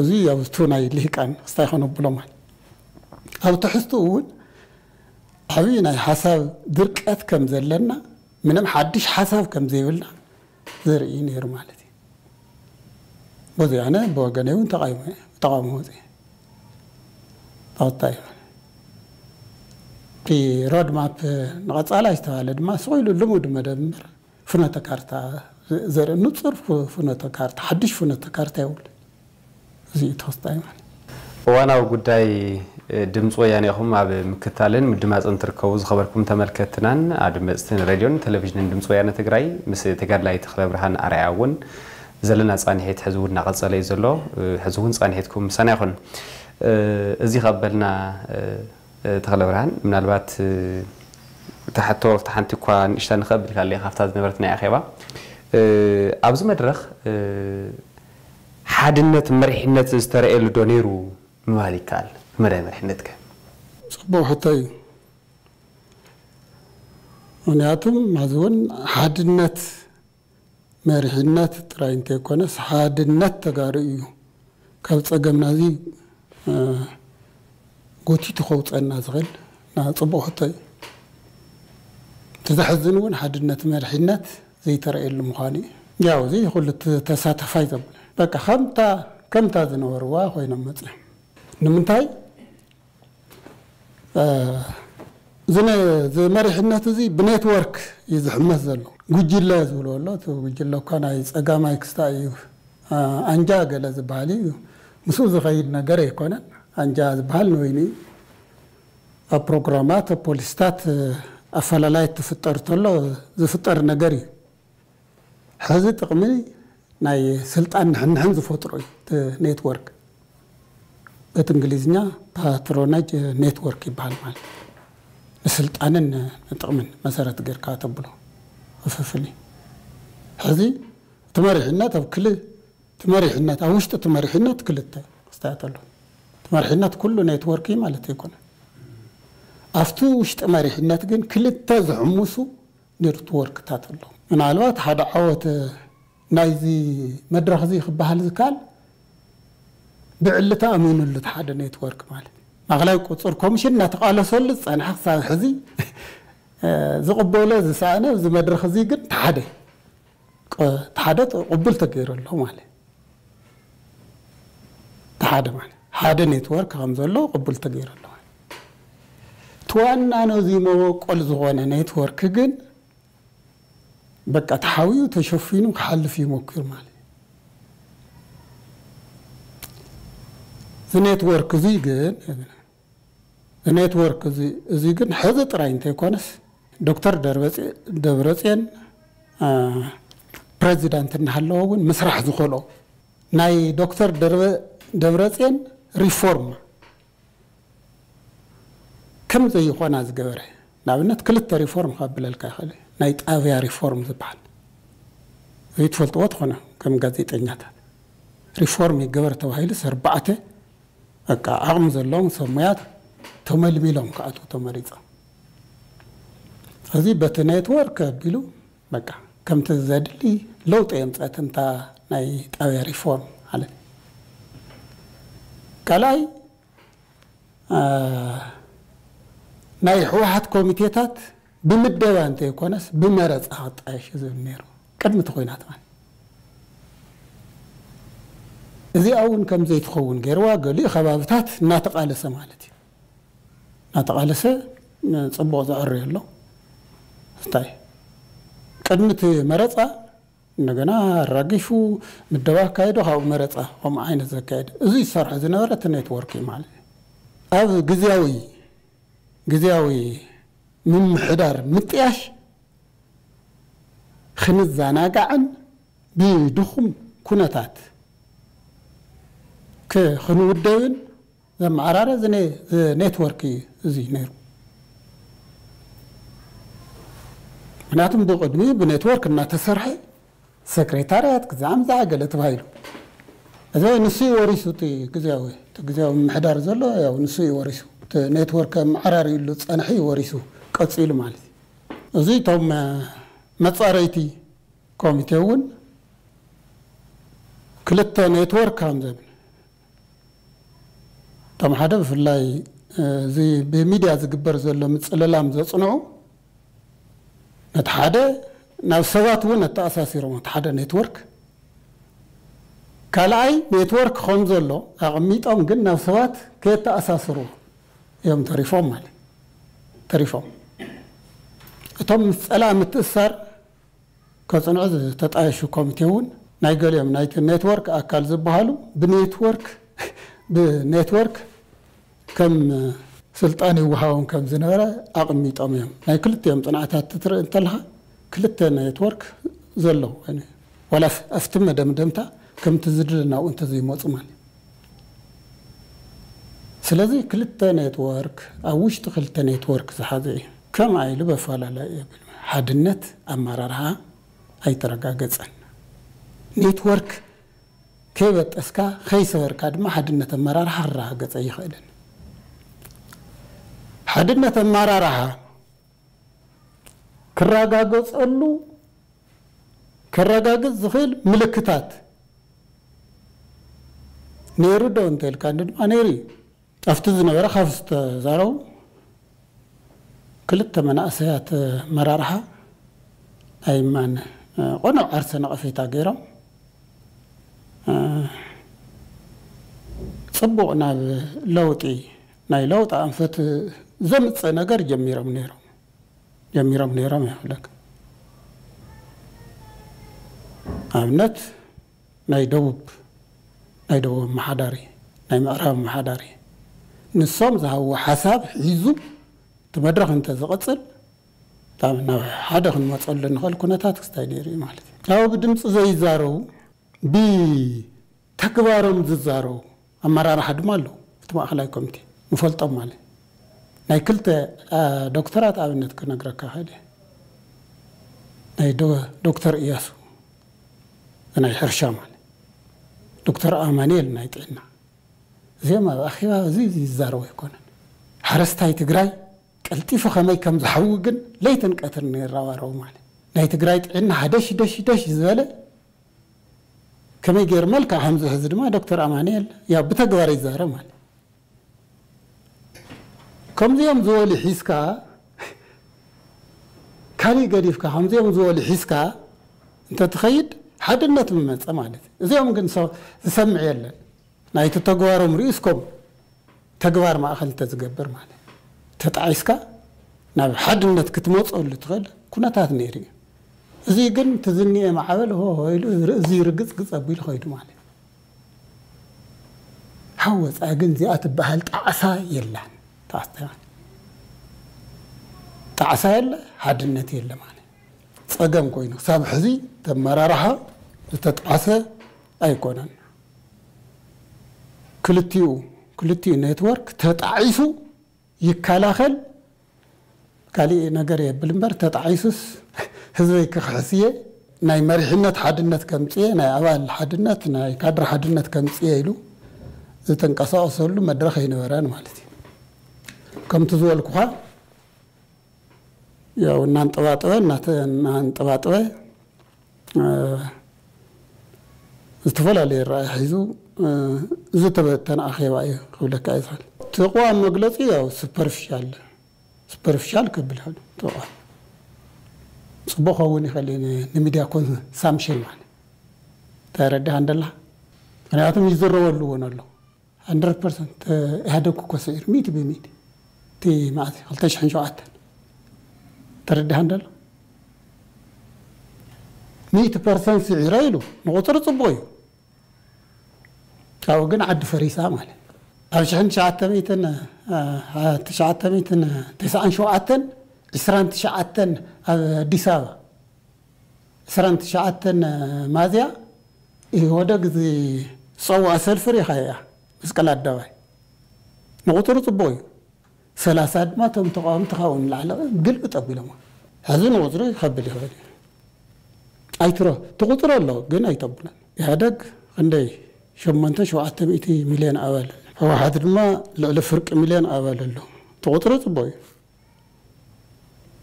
እዚ ኣብቱ ናይ ልሂቃን ክስታይ ከነብሎ ማለት ኣብ ትሕዝቱ እውን ዓብዪ ናይ ሓሳብ ድርቀት ከም ዘለና ምንም ሓድሽ ሓሳብ ከም ዘይብልና ዘርኢ ነይሩ ማለት እዩ። በዚ ኣነ ብወገነይ እውን ተቃውሞ ወፅ ኣወጣ እዩ ሮድማፕ ንቐፃላይ ዝተባሃለ ድማ ስቑኢሉ ልሙድ መደብ ፍኖተ ካርታ ዘርኢ ንፁር ፍኖተ ካርታ ሓድሽ ፍኖተ ካርታ የብሉ እዚ ተወስጣ እዩ። ማለት እዋናዊ ጉዳይ ድምፂ ወያነ ኢኹም ኣብ ምክታልን ምድማፅን ትርከቡ ዝኸበርኩም ተመልከትናን ኣድመፅትን ሬድዮን ቴሌቭዥንን ድምፂ ወያነ ትግራይ ምስ ተጋድላይ ተክለ ብርሃን ኣርኣያ እውን ዘለና ፃኒሒት ሕዚ እውን እናቐፀለ እዩ ዘሎ። ሕዚ እውን ፃኒሒትኩም ምሳና ይኹን። እዚ ከበልና ተክለ ብርሃን ምናልባት ተሓቶ ሓንቲ እኳ ንእሽታ ንኽእል ካለ ካብታ ዝነበረት ናይ ኣኼባ። ኣብዚ መድረኽ ሓድነት መሪሕነት ዝተረእየሉ ዶ ነይሩ ምባል ይከኣል መዳይ መሪሕነት ከ ፅቡቅ ሕቶ እዩ። ምክንያቱም ሕዚ እውን ሓድነት መሪሕነት ጥራይ እንተይኮነስ ሓድነት ተጋሩ እዩ። ካብ ፀገምና እዚ ጎቲቱ ከውፀና ዝኽእል ፅቡቅ ሕቶ እዩ። ትዘሕዝን እውን ሓድነት መሪሕነት ዘይተረእየሉ ምኳኑ እዩ። ያው እዚ ኩሉ ተሳተፋይ ዘብለ። በቃ ከምታ ዝነበርዋ ኮይኖም መፅኦም ንምንታይ መሪሕነት እዚ ብኔትወርክ እዩ ዝሕመስ ዘሎ። ጉጅለ ዝብልዎ ኣሎ። እቲ ጉጅለ እኳ ናይ ፀጋማይ ክስታይ እዩ። ኣንጃ ገለ ዝበሃል እዩ። ምስኡ ዝኸይድ ነገር ኣይኮነን። ኣንጃ ዝበሃል ንወይኒ ኣብ ፕሮግራማት ፖሊስታት ኣፈላላይ ትፍጠር ተሎ ዝፍጠር ነገር እዩ። ሕዚ ጥቕሚ ናይ ስልጣን ንሕንሕን ዝፈጥሮ እዩ ኔትወርክ በቲ እንግሊዝኛ patronage network ይበሃል ማለት ንስልጣንን ንጥቕምን መሰረት ጌርካ ተብሎ ክፍፍል ሕዚ እቲ መሪሕነት ኣብ ክል መሪሕነት ኣብ ውሽጢ እቲ መሪሕነት ክልተ ክስታያት ኣሎ መሪሕነት ኩሉ ኔትወርክ ማለት ኣይኮነን። ኣብቲ ውሽጢ መሪሕነት ግን ክልተ ዝሕምሱ ኔትወርክታት ኣሎ ምናልባት ሓደ ዓወት ናይዚ መድረክ እዚ ክበሃል ዝከኣል ተኣሚኑሉ እቲ ሓደ ኔትወርክ ማለት ማእኸላይ ቁፅር ኮሚሽን እናተቃለሰሉ ዝፀንሐ ክሳብ ሕዚ ዝቕበሎ ዝሰኣነ እዚ መድረክ እዚ ግን ተሓደ ተሓደ ቅቡል ተገይረሎ ማለት ተሓደ ማለት ሓደ ኔትወርክ ከም ዘሎ ቅቡል ተገይረሎ እቲ ዋና ነዚ መበቆል ዝኮነ ኔትወርክ ግን በቃ ተሓዊኡ ተሸፊኑ ክሓልፍ ይሞክር ማለት እዚ ኔትወርክ እዚ ግን ኔትወርክ እዚ ግን ሕዚ ጥራይ እንተይኮነስ ዶክተር ደብረፅዮን ፕሬዚዳንት እናሃለዎ እውን ምስራሕ ዝኽእሎ ናይ ዶክተር ደብረፅዮን ሪፎርም ከም ዘይኮና ዝገበረ ንኣብነት ክልተ ሪፎርም ካብለልካ ይኽእል ናይ ጣብያ ሪፎርም ዝበሃል እዚ ትፈልጥዎ ትኾነ ከም ጋዜጠኛታት ሪፎርም ይገበር ተባሂሉስ ኣርባዕተ በቃ ዓቕሚ ዘለዎም ሰብ ሞያት ተመልሚሎም ክኣትዉ ተመሪፆም እዚ በቲ ኔትወርክ ኣቢሉ በቃ ከምቲ ዘድሊ ለውጢ የምፀት እንታ ናይ ጣብያ ሪፎርም ማለት ካልኣይ ናይ ሕወሓት ኮሚቴታት ብምደባ እንተይኮነስ ብመረፃ ክጣየሽ ዝብል ነይሩ ቅድሚ እቲ ኮይናት ማለት እዚኣ እውን ከም ዘይትኸውን ገይርዋ ገሊኡ ከባብታት እናተቃለሰ ማለት እዩ። እናተቃለሰ ፅቡቅ ዘዕርዮ ኣሎ። እንታይ? ቅድሚ መረፃ እንደገና ኣራጊፉ ምደባ ኣካይዶ ካብኡ መረፃ ከምኡ ዓይነት ዘካየድ እዚ ዝሰርሖ ዝነበረ ኔትወርክ እዩ ማለት እዩ። ኣብ ግዜያዊ ግዜያዊ ምምሕዳር ምጥያሽ ክንዘናጋዕን ብድኹም ኩነታት ክንውደብን ዘመዓራረ ኔትወርክ እዩ እዚ ነይሩ። ምክንያቱም ብቅድሚ ብኔትወርክ እናተሰርሐ ሰክሬታርያት ክዛዕም ዝዓገለ ተባሂሉ። እዚ ንሱ ወሪሱ እቲ ግዜያዊ እቲ ግዜያዊ ምምሕዳር ዘሎ ያው ንሱ እዩ ወሪሱ እቲ ኔትወርክ ኣመዓራሪ ኢሉ ፀንሒ ወሪሱ ቀፂሉ ማለት እዩ። እዚ እቶም መፃረይቲ ኮሚቴ እውን ክልተ ኔትወርክ ከም ዘብል እቶም ሓደ ብፍላይ እዚ ብሚድያ ዝግበር ዘሎ ምፅልላም ዘፅንዑ ነቲ ሓደ ናብ ሰባት እውን ኣተኣሳሲሮም እቲ ሓደ ኔትወርክ። ካልኣይ ኔትወርክ ከም ዘሎ ኣቐሚጦም ግን ናብ ሰባት ከየተኣሳስሩ እዮም ተሪፎም ማለት ተሪፎም። እቶም ምስ ፀላእ ምትእሳር ከፅንዑ ዝተጣየሹ ኮሚቴ እውን ናይ ገሊኦም ናይቲ ኔትወርክ ኣካል ዝበሃሉ ብኔትወርክ ብኔትወርክ ከም ስልጣን ይወሃቦም ከም ዝነበረ ኣቕሚጦም እዮም። ናይ ክልቲኦም ፅንዓታት ትርኢ እንተለካ ክልተ ኔትወርክ ዘለዎ ዋላ ኣብቲ መደምደምታ ከምቲ ዝድለ ናብኡ እንተዘይመፁ ማለት ስለዚ ክልተ ኔትወርክ ኣብ ውሽጢ ክልተ ኔትወርክ ዝሓዘ እዩ። ከም ኢሉ በፈላለዩ የብል ሓድነት ኣመራርሓ ኣይተረጋገፀን ኔትወርክ ከይበጠስካ ከይሰበርካ ድማ ሓድነት ኣመራርሓ ክረጋገፀ ይኽእልን። ሓድነት ኣመራርሓ ክረጋገፀሉ ከረጋግፅ ዝኽእል ምልክታት ነይሩ ዶ እንተኢልካ ድማ ነይሩ እዩ። ኣብቲ ዝነበረ ካብ ዝተዛረቡ ክልተ መናእሰያት መራርሓ ናይ ማን ቆኖ ዓርሰ ነቐፌታ ገይሮም ፅቡቕ ናብ ለውጢ ናይ ለውጢ ኣንፈት ዘምፅእ ነገር ጀሚሮም ነይሮም። ጀሚሮም ነይሮም ይፍለክ ኣብነት ናይ ደቡብ ናይ ደቡብ ኣመሓዳሪ ናይ ምዕራብ ኣመሓዳሪ ንሶም ዝሃብዎ ሓሳብ ሒዙ እቲ መድረክ እንተ ዝቕፅል ናብ ሓደ ክንመፀሉ ንኽእል ኩነታት ክስታይ ነይሩ እዩ ማለት እዩ። ኣብ ብድምፂ ዘይዛረቡ ብተግባሮም ዝዛረቡ ኣመራርሓ ድማ ኣለዉ። እቲ ማእኸላይ ኮሚቴ ንፈልጦም ማለት ናይ ክልተ ዶክተራት ኣብነት ክነግረካ ክእል ናይ ዶክተር እያሱ ናይ ሕርሻ ማለት ዶክተር ኣማንኤል ናይ ጥዕና። እዚኦም ኣብ ኣኼባ እዚ ይዛረቡ ኣይኮነን። ሓረስታይ ትግራይ ቀልጢፉ ከመይ ከም ዝሓዊ ግን ለይትን ቀትርን ይረባረቡ ማለት ናይ ትግራይ ጥዕና ሓደሽ ደሽ ደሽ ዝበለ ከመይ ገይር መልክዕ ከምዚ ሕዚ ድማ ዶክተር ኣማንኤል ያ ብተግባር ይዛረብ ማለት ከምዚኦም ዝበሉ ሒዝካ ካሊእ ገዲፍካ ከምዚኦም ዝበሉ ሒዝካ እንተትኸይድ ሓድነት ምመፀ ማለት እዩ። እዚኦም ግን ዝሰምዕ የለን። ናይቲ ተግባሮም ርእስኮም ተግባር ማእኸል እንተዝገብር ማለት ተጣዒስካ ናብ ሓድነት ክትመፀሉ ትኽእል ኩነታት ነይሩ እዩ እዚ ግን ትዝኒኤ ማዕበል ኢሉ እዚ ርግፅ ግፅ ኣቢሉ ኸይዱ ማለት እዩ ሓብ ወፃኢ ግን እዚኣ ትበሃል ጣዕሳ የላን ጣዕሳ የለ ሓድነት የለ ማለት ፀገም ኮይኑ ክሳብ ሕዚ ተመራርሓ ዝተጣዕሰ ኣይኮነን። ክልቲኡ ክልቲኡ ኔትወርክ ተጣዒሱ ይከላኸል። ካሊእ ነገር የብል እምበር ተጣዒሱስ ህዝበይ ክክሕስየ ናይ መሪሕነት ሓድነት ከምፅየ ናይ ኣባል ሓድነት ናይ ካድሪ ሓድነት ከምፅየ ኢሉ ዝተንቀሳቀሰሉ መድረክ ኣይነበረን ማለት እዩ። ከምቲ ዝበልኩኻ ያው እናንጠባጠበ እናንጠባጠበ ዝተፈላለዩ ረኣይ ሒዙ ዝተበተነ ኣኼባ እዩ ክብለካ እዩ ዝኽእል ተቋም መግለፂ ያው ሱፐርፊሻል ሱፐርፊሻል ክብል ይኽእል። ተቋም ፅቡቅ ከውን ይኽእል ንሚድያ ኮንሳምሽን ማለት ተረዲኻ እንደላ ምክንያቱም ይዝረበሉ እውን ኣሎ ሃንድረድ ፐርሰንት ኢህደግ እኮ ስዒር ሚት ብሚት እቲ ማዕት 2007 ተረዲኻ እንደሎ ሚት ፐርሰንት ስዒረ ኢሉ ንቁፅሪ ፅቡቅ እዩ። ካብኡ ግን ዓዲ ፈሪሳ ማለት ኣብ ሽሕን ትሽዓተ ሚትን ትሽዓተ ሚትን ትስዓን ሸውዓተን ኣብ ኣዲስ ኣበባ ዕስራን ትሽዓተን ማዝያ ወደግ ዝፀውዖ ሰልፊ ሪኢኻ እያ መስቀል ኣደባይ ንቁፅሪ ፅቡቅ እዩ። ሰላሳ ድማ እቶም ተቃወምቲ ካብኡ ንላዕለ ግልብጥ ኣቢሎም ሕዚ ንቁፅሪ ይከብል ይኽእል እዩ። ኣይትሮ ትቁፅሮ ኣሎ ግን ኣይተብለን ኢህደግ ክንደይ ሸሞንተ ሸውዓተ ሚእቲ ሚልዮን ኣባል ህወሓት ድማ ልዕሊ ፍርቂ ሚልዮን ኣባል ኣሎ ትቁፅሮ ፅቡቅ እዩ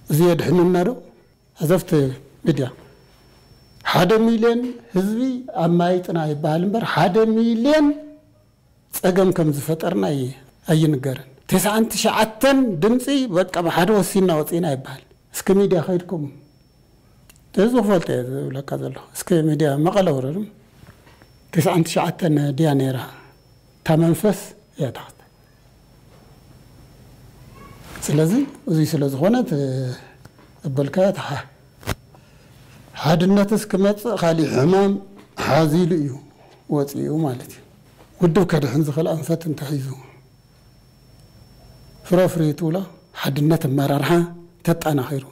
እዚ የድሕንና ዶ ኣዘፍቲ ግድያ ሓደ ሚልዮን ህዝቢ ኣብ ማይ ጥና ይበሃል እምበር ሓደ ሚልዮን ፀገም ከም ዝፈጠርና ኣይንገርን ተስዓንተ ሸዓተን ድምፂ በቃ ሓደ ወሲና ወፂና ይበሃል እስኪ ሚድያ ከይድኩም እዚ ክፈልጦ እየ ዝብለካ ዘሎ። እስኪ ሚድያ መቐለ ውረድም። ተስዓንተ ሸዓተን ድያ ነይራ እታ መንፈስ እያ ስለዚ እዚ ስለ ዝኾነ በልካ ሓድነትስ ክመፅእ ካሊእ ሕማም ሓዚሉ እዩ ወፂኡ ማለት እዩ። ውድብ ከድሕን ዝኽእል ኣንፈት እንተሒዙ። ፍረፍሪ ትብሎ ሓድነት ኣመራርሓ ተጠናኺሩ።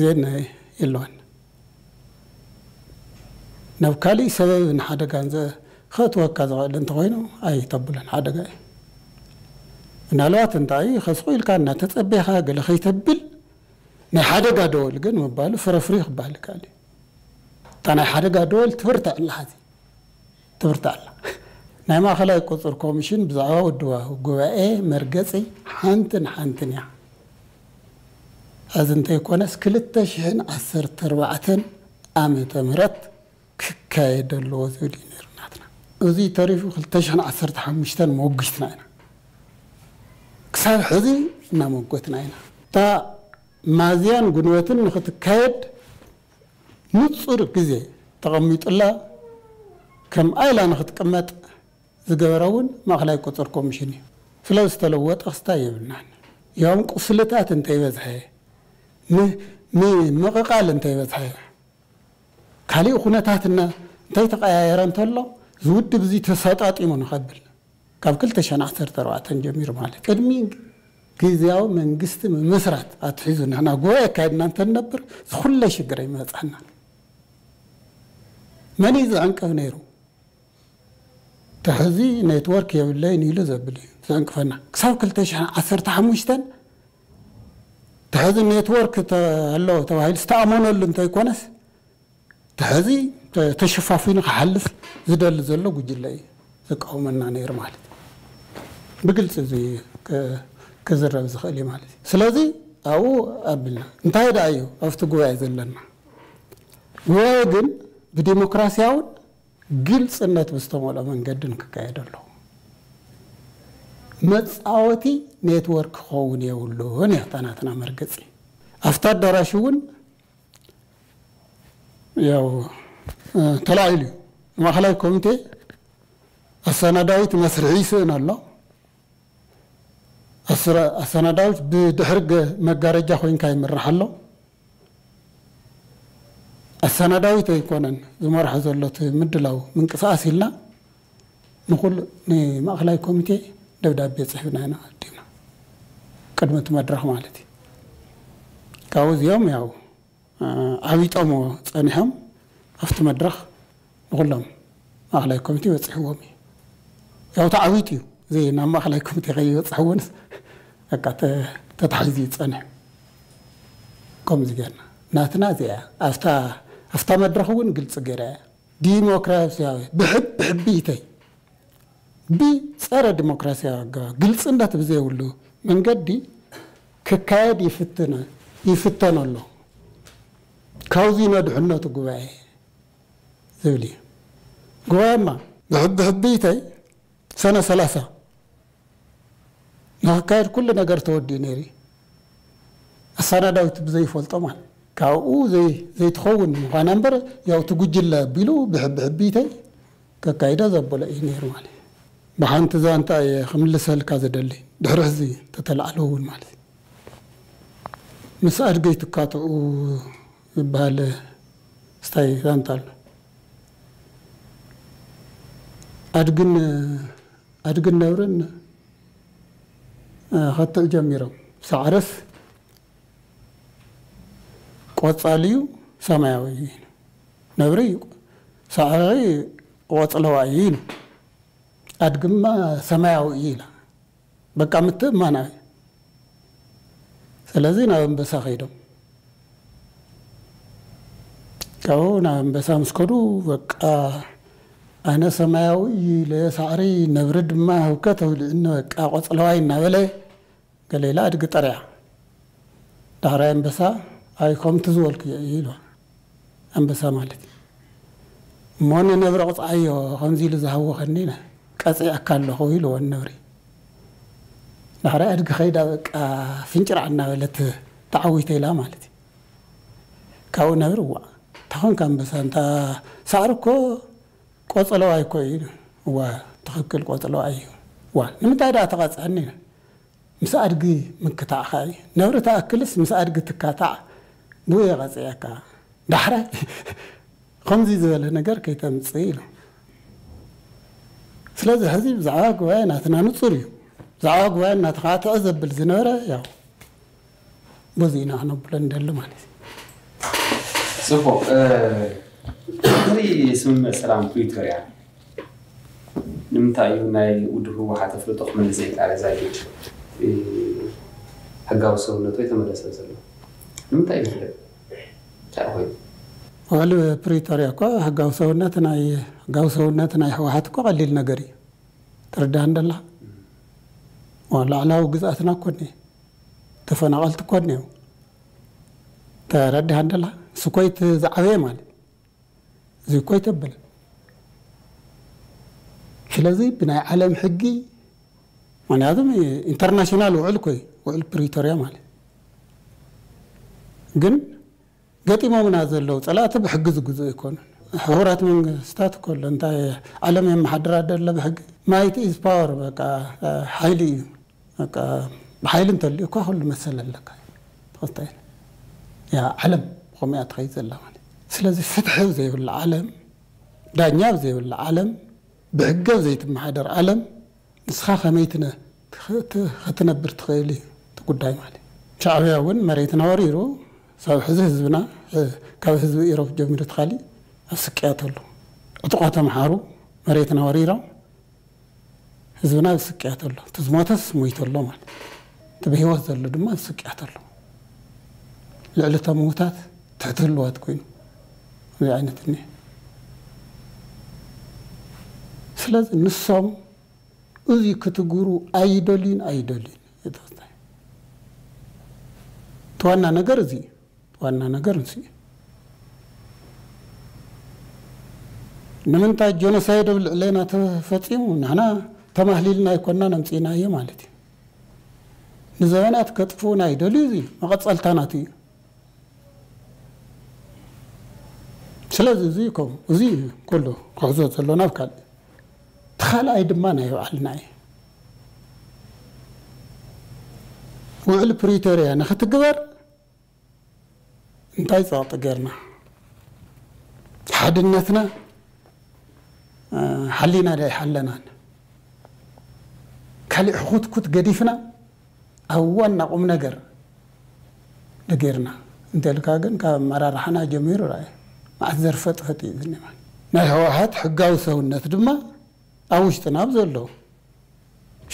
ዜና የለዋን ናብ ካሊእ ሰበብ ንሓደጋ ከእትወካ ዝኽእል እንተኮይኑ ኣይተብለን ሓደጋ እዩ ምናልባት እንታይ እዩ ከስቁ ኢልካ እናተፀበኻ ገለ ከይተብል ናይ ሓደጋ ደወል ግን ምባሉ ፍረፍሪ ክበሃል ይከኣል እዩ። እታ ናይ ሓደጋ ደወል ትብርታዕ ኣላ ሓዚ ትብርታዕ ኣላ። ናይ ማእኸላይ ቁፅር ኮሚሽን ብዛዕባ ውድባ ጉባኤ መርገፂ ሓንትን ሓንትን እያ። ሕዚ እንተይኮነስ ክልተ ሽሕን ዓሰርተ ኣርባዕተን ዓመተ ምህረት ክካየድ ኣለዎ ዝብል እዩ ነይሩ ናትና እዚ ተሪፉ ክልተ ሽሕን ዓሰርተ ሓሙሽተን መወግሽትና ኢና ክሳብ ሕዚ እናመጎትና ኢና። እታ ማዝያን ጉንበትን ንክትካየድ ንፁር ግዜ ተቐሚጡላ ከም ኣይላ ንክትቅመጥ ዝገበረ እውን ማእኸላይ ቁፅር ኮሚሽን እዩ። ስለ ዝተለወጠ ክስታይ የብልናን። ያውም ቁስልታት እንተይበዝሐ ንምቕቓል እንተይበዝሐ ካሊእ ኩነታት እንታይ ተቀያየረ እንተሎ ዝውድብ እዚ ተሰጣጢሙ ንኸብል ካብ 214 ጀሚሩ ማለት ቅድሚ ግዜያዊ መንግስቲ ምምስራት ኣትሒዙ ንሕና ጉባኤ ኣካይድና እንተንነብር ዝኩለ ሽግር ይመፅሐና መን እዩ ዝዕንቅፍ ነይሩ? ተሕዚ ኔትወርክ የብለይን ኢሉ ዘብል እዩ ዘዕንቅፈና ክሳብ 215 ተሕዚ ኔትወርክ ኣሎ ተባሂሉ ዝተኣመነሉ እንተይኮነስ ተሕዚ ተሸፋፊኑ ክሓልፍ ዝደሊ ዘሎ ጉጅለ እዩ ዝቃወመና ነይሩ ማለት እዩ ብግልፂ እዚ ክዝረብ ዝኽእል እዩ ማለት እዩ። ስለዚ ኣብኡ ኣቢልና እንታይ ዳ እዩ ኣብቲ ጉባኤ ዘለና። ጉባኤ ግን ብዲሞክራሲያውን ግልፅነት ብዝተመልኦ መንገድን ክካየድ ኣለዎ መፃወቲ ኔትወርክ ክኸውን የብሉን እያ መርገፂ። ኣብቲ ኣዳራሽ እውን ያው ተላዒሉ እዩ። ማእኸላይ ኮሚቴ ኣሰናዳዊት መስርሒ ይስእን ኣሎ ኣሰናዳዊት ብድሕሪ መጋረጃ ኮይንካ ይምራሕ ኣሎ ኣሰናዳዊት ኣይኮነን ዝመርሖ ዘሎ እቲ ምድላው ምንቅስቃስ ኢልና ንኩሉ ንማእኸላይ ኮሚቴ ደብዳቤ ፅሒብና ኢና ኣዲምና ቅድሚ እቲ መድረክ ማለት እዩ። ካብኡ እዚኦም ያው ዓቢጦሞ ፀኒሖም ኣብቲ መድረክ ንኩሎም ማእኸላይ ኮሚቴ በፂሕዎም እዩ ያው ተዓዊጡ እዩ። ዘ ናብ ማእኸላይ ኮሚቴ ከይበፅሐ እውንስ በቃ ተታሒዙ ይፀንሕ ከምዚ ጌርና ናትና እዚኣ ኣፍታ ኣፍታ መድረክ እውን ግልፂ ገይራ እያ ዲሞክራሲያዊ ብሕቢተይ ብፀረ ዲሞክራሲያዊ ኣገባብ ግልፅነት ብዘይብሉ መንገዲ ክካየድ ይፍትን ይፍተን ኣሎ ካብዚ ነድሕነቱ ጉባኤ ዝብል እዩ። ጉባኤማ ብሕቢ ሕቢተይ ሰነ ሰላሳ ንክካየድ ኩሉ ነገር ተወዲኡ ነይሩ። ኣሰናዳዊት ብዘይፈልጦ ማለት ካብኡ ዘይትኸውን ምኳና እምበር ያው ትጉጅለ ኣቢሉ ብሕቢ ሕቢተይ ከካይዳ ዘበሎ እዩ ነይሩ ማለት እዩ። ብሓንቲ ዛንታ እየ ክምልሰልካ ዘደሊ ድሕሪ ሕዚ ተተላዕለ እውን ማለት እዩ። ምስ ኣድገይ ትካትዑ ይበሃል ስታይ ዛንታ ኣሎ። ኣድግን ኣድግን ነብርን ከትዕ ጀሚሮም ሳዕረስ ቆፃል እዩ ሰማያዊ እዩ ነብሪ ሳዕሪ ቆፅለዋይ እዩ ኣድግማ ሰማያዊ እዩ ኢላ በቃ ምትእማናዊ ስለዚ ናብ ኣንበሳ ከይዶም ካብኡ ናብ ኣንበሳ ምስ ከዱ በቃ ኣነ ሰማያዊ ለሳዕሪ ነብሪ ድማ ህውከት ኣውሊዕኒ በቃ ቆፅለዋይ እናበለ ገሌላ ኣድጊ ጠርያ። ዳሕራይ ኣንበሳ ኣይ ከምቲ ዝበልኩ እየ ኢልዋ ኣንበሳ ማለት እዩ። እሞ ንነብሪ ቅፅዓዮ ከምዚ ኢሉ ዝሃወኸኒ ቀፂዐካ ኣለኹ ኢልዎ ነብሪ። ዳሕራይ ኣድጊ ከይዳ በቃ ፍንጭራዕ እናበለት ተዓዊተ ኢላ ማለት እዩ። ካብኡ ነብሪ ዋ እንታኾንካ ኣንበሳ እንታ ሳዕሪ እኮ ቆፅለዋይ እዩ ዋ ትኽክል ቆፅለዋይ እዩ ዋ ንምንታይ ዳ ተቐፅዐኒ ምስ ኣድጊ ምክታዕካ እዩ ነብሪ ተኣክልስ ምስ ኣድጊ ትካታዕ ብኡ የቐፅየካ ዳሕራይ ከምዚ ዝበለ ነገር ከይተምፅእ ኢሉ። ስለዚ ሕዚ ብዛዕባ ጉባኤ ናትና ንፁር እዩ። ብዛዕባ ጉባኤ እናተ ዘብል ዝነበረ ያው በዚ ኢና ክነብሎ ንደሊ ማለት እዩ። ፅቡቅ ድሪ ስምምዕ ሰላም ፕሪቶርያ ንምንታይ እዩ ናይ ውድብ ህወሓት ኣፍልጦ ክመልስ ዘይከኣለ ዛጊድ ሕጋዊ ሰውነቱ የተመለሰ ዘሎ። ንምንታይ እዩ ፍለ ኮይኑ ውዕል ፕሪቶርያ እኳ ሕጋዊ ሰውነት ናይ ሕጋዊ ሰውነት ናይ ህወሓት እኳ ቀሊል ነገር እዩ። ትርዳእ እንደላ። ላዕላዊ ግዝኣትና ኮኒ ተፈናቀልቲ ኮኒ እዩ ተረዲሃ እንደላ። እሱ ኮይት ዝዓበየ ማለት እዚ ኮይ ተበለ ስለዚ ብናይ ዓለም ሕጊ ምክንያቱም international ውዕል ኮይ ውዕል ፕሪቶርያ ማለት ግን ገጢሞምና ዘለው ፀላእቲ ብሕጊ ዝግዝኡ ኣይኮኑን ሕቡራት መንግስታት ከሎ እንታይ ዓለም የመሓድራ ደሎ ብሕጊ might is power በቃ ሓይሊ እዩ በቃ ብሓይሊ እንተልዩ እኳ ኩሉ መሰል ኣለካ ተኸታይ ያ ዓለም ከምኡ እያ ትኸይድ ዘላ ማለት ስለዚ ፍትሒ ዘይብላ ዓለም ዳኛ ዘይብላ ዓለም ብሕጊ ዘይትመሓደር ዓለም ንስኻ ከመይ ክትነብር ትኽእል እዩ? እቲ ማለት ሻዕብያ እውን መሬትና ወሪሩ ሳብ ሕዚ ህዝብና ካብ ህዝቢ ኢሮብ ጀሚሩ ትኻሊእ ኣብ ስቅያት ኣሎ። ዕጡቋት ተምሓሩ መሬትና ወሪሮም ህዝብና ኣብ እቲ ዝሞተስ ሞይቱ ኣሎ ማለት እቲ ብሂወት ዘሎ ድማ ኣብ ልዕሊ እቶም ምዉታት ትሕቲ ህልዋት ኮይኑ ዓይነት እኒአ ስለዚ ንሶም እዚ ክትግሩ ኣይደልዩን ኣይደልዩን እቲ ዋና ነገር እዚ ዋና ነገር እዚ ንምንታይ ጆኖሳይድ ኣብ ልዕለና ተፈፂሙ ንሕና ተማህሊልና ኣይኮናን ኣምፂናዮ ማለት እዩ። ንዘበናት ከጥፍኡና ኣይደልዩ እዚ መቐፀልታናት እዩ ስለዚ እዚ ከምኡ እዚ ኩሉ ክሕዞ ዘሎ ናብ ካልእ እቲ ካልኣይ ድማ ናይ ባዕልና እዩ ውዕል ፕሪቶርያ ንኽትግበር እንታይ ፀቕጢ ጌርና ሓድነትና ሓሊና ዳ ይሓለናን ካሊእ ሕኩትኩት ገዲፍና ኣብ ዋና ቁም ነገር ንጌርና እንተልካ ግን ካብ ኣመራርሓና ጀሚሩ ርኣየ ማዓት ዘርፈጥፈጥ እዩ ዝኒ ናይ ህወሓት ሕጋዊ ሰውነት ድማ ኣብ ውሽጥና ዘሎ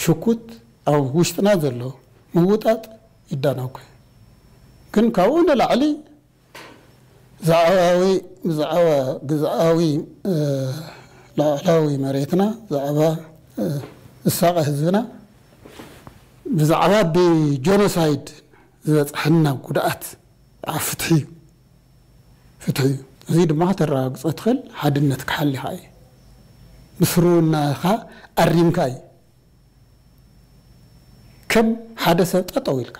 ሽኩት ኣብ ውሽጥና ዘሎ ምውጣጥ ይዳናው ግን ካብኡ ንላዕሊ ዛዕባዊ ብዛዕባ ግዝኣዊ ላዕላዊ መሬትና ዛዕባ ዝሳቀ ህዝብና ብዛዕባ ብጆኖሳይድ ዝበፅሐና ጉድኣት ኣብ ፍትሒ እዩ። ፍትሒ እዩ እዚ ድማ ከተረጋግፆ ትኽእል ሓድነት ክሓሊኻ እዩ። ምስሩናኻ ኣሪምካ እዩ። ከም ሓደ ሰብ ጠጠው ኢልካ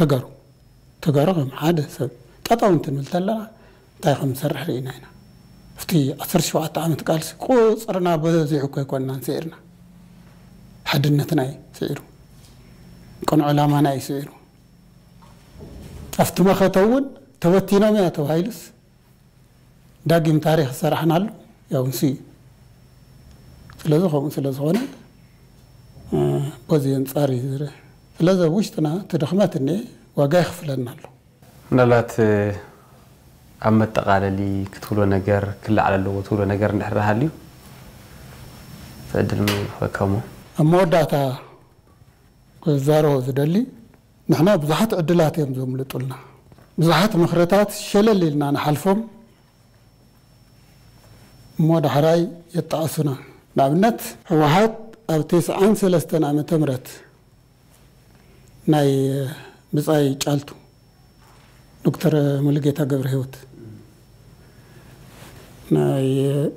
ተጋሩ ተጋሩ ከም ሓደ ሰብ ጠጠው እንትንብል ተለና እንታይ ከም ዝሰርሕ ርኢና ኢና። ኣብቲ 17 ዓመት ቃልሲ ቁፅርና በዚሑ እኮ ኣይኮንናን ስዒርና ሓድነትና እዩ ስዒሩ። ቅንዕ ዕላማና እዩ ስዒሩ። ኣብቲ መኸተ እውን ተበቲኖም እያ ተባሂሉስ ዳጊም ታሪክ ዝሰራሕና ኣሎ ያው ንስ እዩ ስለዚ ከምኡ ስለ ዝኾነ በዚ ኣንፃር እዩ ዝርአ። ስለዚ ኣብ ውሽጥና እቲ ድኽመት እኒአ ዋጋ ይኽፍለና ኣሎ ምናልባት ኣብ መጠቃለሊ ክትብሎ ነገር ክላዓል ኣለዎ ትብሎ ነገር እንድሕር ሃልዩ ተዕድል ምፈከሙ ኣብ መወዳእታ ክዛረቦ ዝደሊ ንሕና ብዙሓት ዕድላት እዮም ዘምልጡልና ብዙሓት ምክርታት ሸለል ኢልና ንሓልፎም እሞ ዳሕራይ የጠቐሱና ንኣብነት ህወሓት ኣብ ቴስዓን ሰለስተን ዓመተ ምህረት ናይ ብፃይ ጫልቱ ዶክተር ሙሉጌታ ገብረ ሂወት ናይ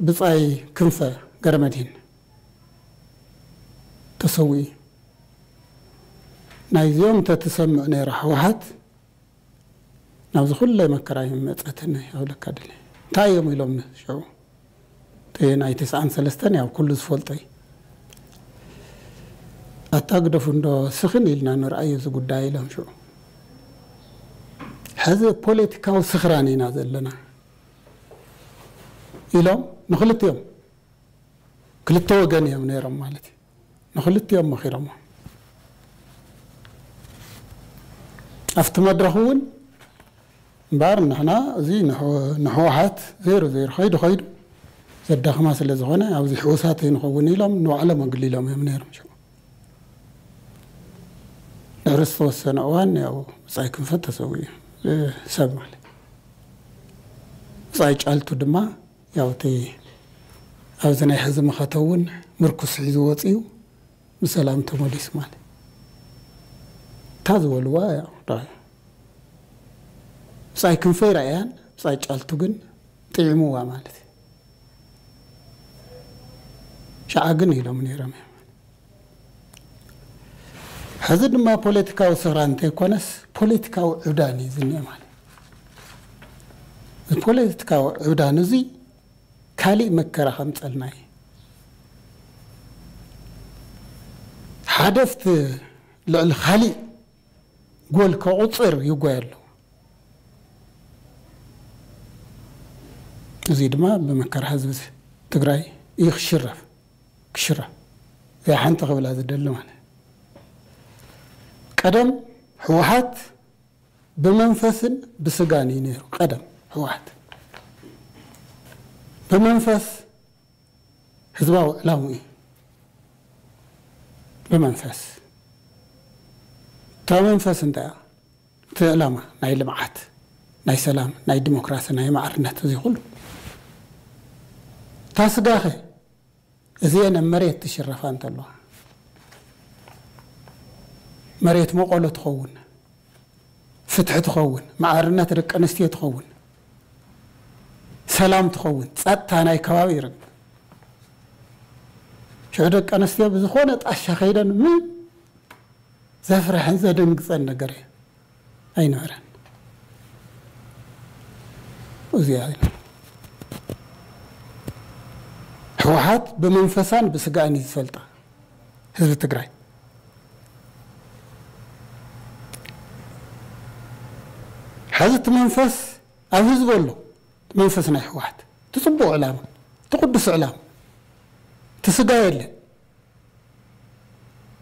ብፃይ ክንፈ ገረመድሂን ተሰዊኡ ናይዚኦም እንተትሰምዕ ነይራ ህወሓት ናብዚ ኩለይ መከራ መፀትን ኣብለካ ድለ እንታይ እዮም ኢሎም ሽዑ። እቲ ናይ ትስዓን ሰለስተን ያው ኩሉ ዝፈልጦ እዩ ኣታግደፉ እንዶ ስኽን ኢልና ንርአዮ እዚ ጉዳይ ኢሎም ሽዑ። ሕዚ ፖለቲካዊ ስኽራን ኢና ዘለና ኢሎም ንክልትዮም ክልተ ወገን እዮም ነይሮም ማለት እዩ። ንክልትዮም መኺሮሞ ኣብቲ መድረክ እውን እምበር ንሕና እዚ ንሕወሓት ዘይሩ ዘይሩ ከይዱ ከይዱ ዘዳኽማ ስለ ዝኾነ ኣብዚ ሕውሳት ንኸውን ኢሎም ንባዕሎም ኣግሊሎም እዮም ነይሮም ሽዑ ድሕሪ ዝተወሰነ እዋን ያው ብፃይ ክንፈት ተሰው እዩ። ሰብ ማለት ብፃይ ጫልቱ ድማ ያው እቲ ኣብዚ ናይ ሕዚ መኸተ እውን ምርኩስ ሒዙ ወፂኡ ብሰላም ተመሊሱ ማለት እታ ዝበልዋ ብፃይ ክንፈ ይረአያን ብፃይ ጫልቱ ግን ጥዒሙዋ ማለት እዩ። ሸዓ ግን ኢሎም ነይሮም እዮም። ሕዚ ድማ ፖለቲካዊ ስራ እንተይኮነስ ፖለቲካዊ ዕብዳን እዩ ዝኒአ ማለት ፖለቲካዊ ዕብዳን እዚ ካሊእ መከራ ከምፀልና እዩ። ሓደፍቲ ልዕሊ ካሊእ ጎል ከቁፅር ይጎይ ኣሎ እዚ ድማ ብመከራ ህዝቢ ትግራይ እዩ ክሽረፍ። ክሽረፍ እዚኣ ሓንቲ ክብላ ዝደሊ ማለት ቀደም ሕወሓት ብመንፈስን ብስጋን እዩ ነይሩ። ቀደም ሕወሓት ብመንፈስ ህዝባዊ ዕላሙ እዩ። ብመንፈስ እታ መንፈስ እንታይ እያ? እቲ ዕላማ ናይ ልምዓት ናይ ሰላም ናይ ዲሞክራሲ ናይ ማዕርነት እዚ ኩሉ እታ ስጋኸ መሬት ትሽረፋ እንተለዋ መሬት መቆሎ ትኸውን ፍትሒ ትኸውን ማዕርነት ደቂ ኣንስትዮ ትኸውን ሰላም ትኸውን ፀጥታ ናይ ከባቢ ይርግብ ሽዑ ደቂ ኣንስትዮ ብዝኾነ ጣሻ ከይደን ምን ዘፍርሕን ዘደንግፀን ነገር እዩ ኣይነበረን እዚኣ ሕወሓት ብመንፈሳን ብስጋእን እዩ ዝፈልጣ ህዝቢ ትግራይ። ሕዚ እቲ መንፈስ ኣብ ህዝቢ ኣሎ። መንፈስ ናይ ሕወሓት እቲ ፅቡቅ ዕላማ እቲ ቅዱስ ዕላማ እቲ ስጋ የለን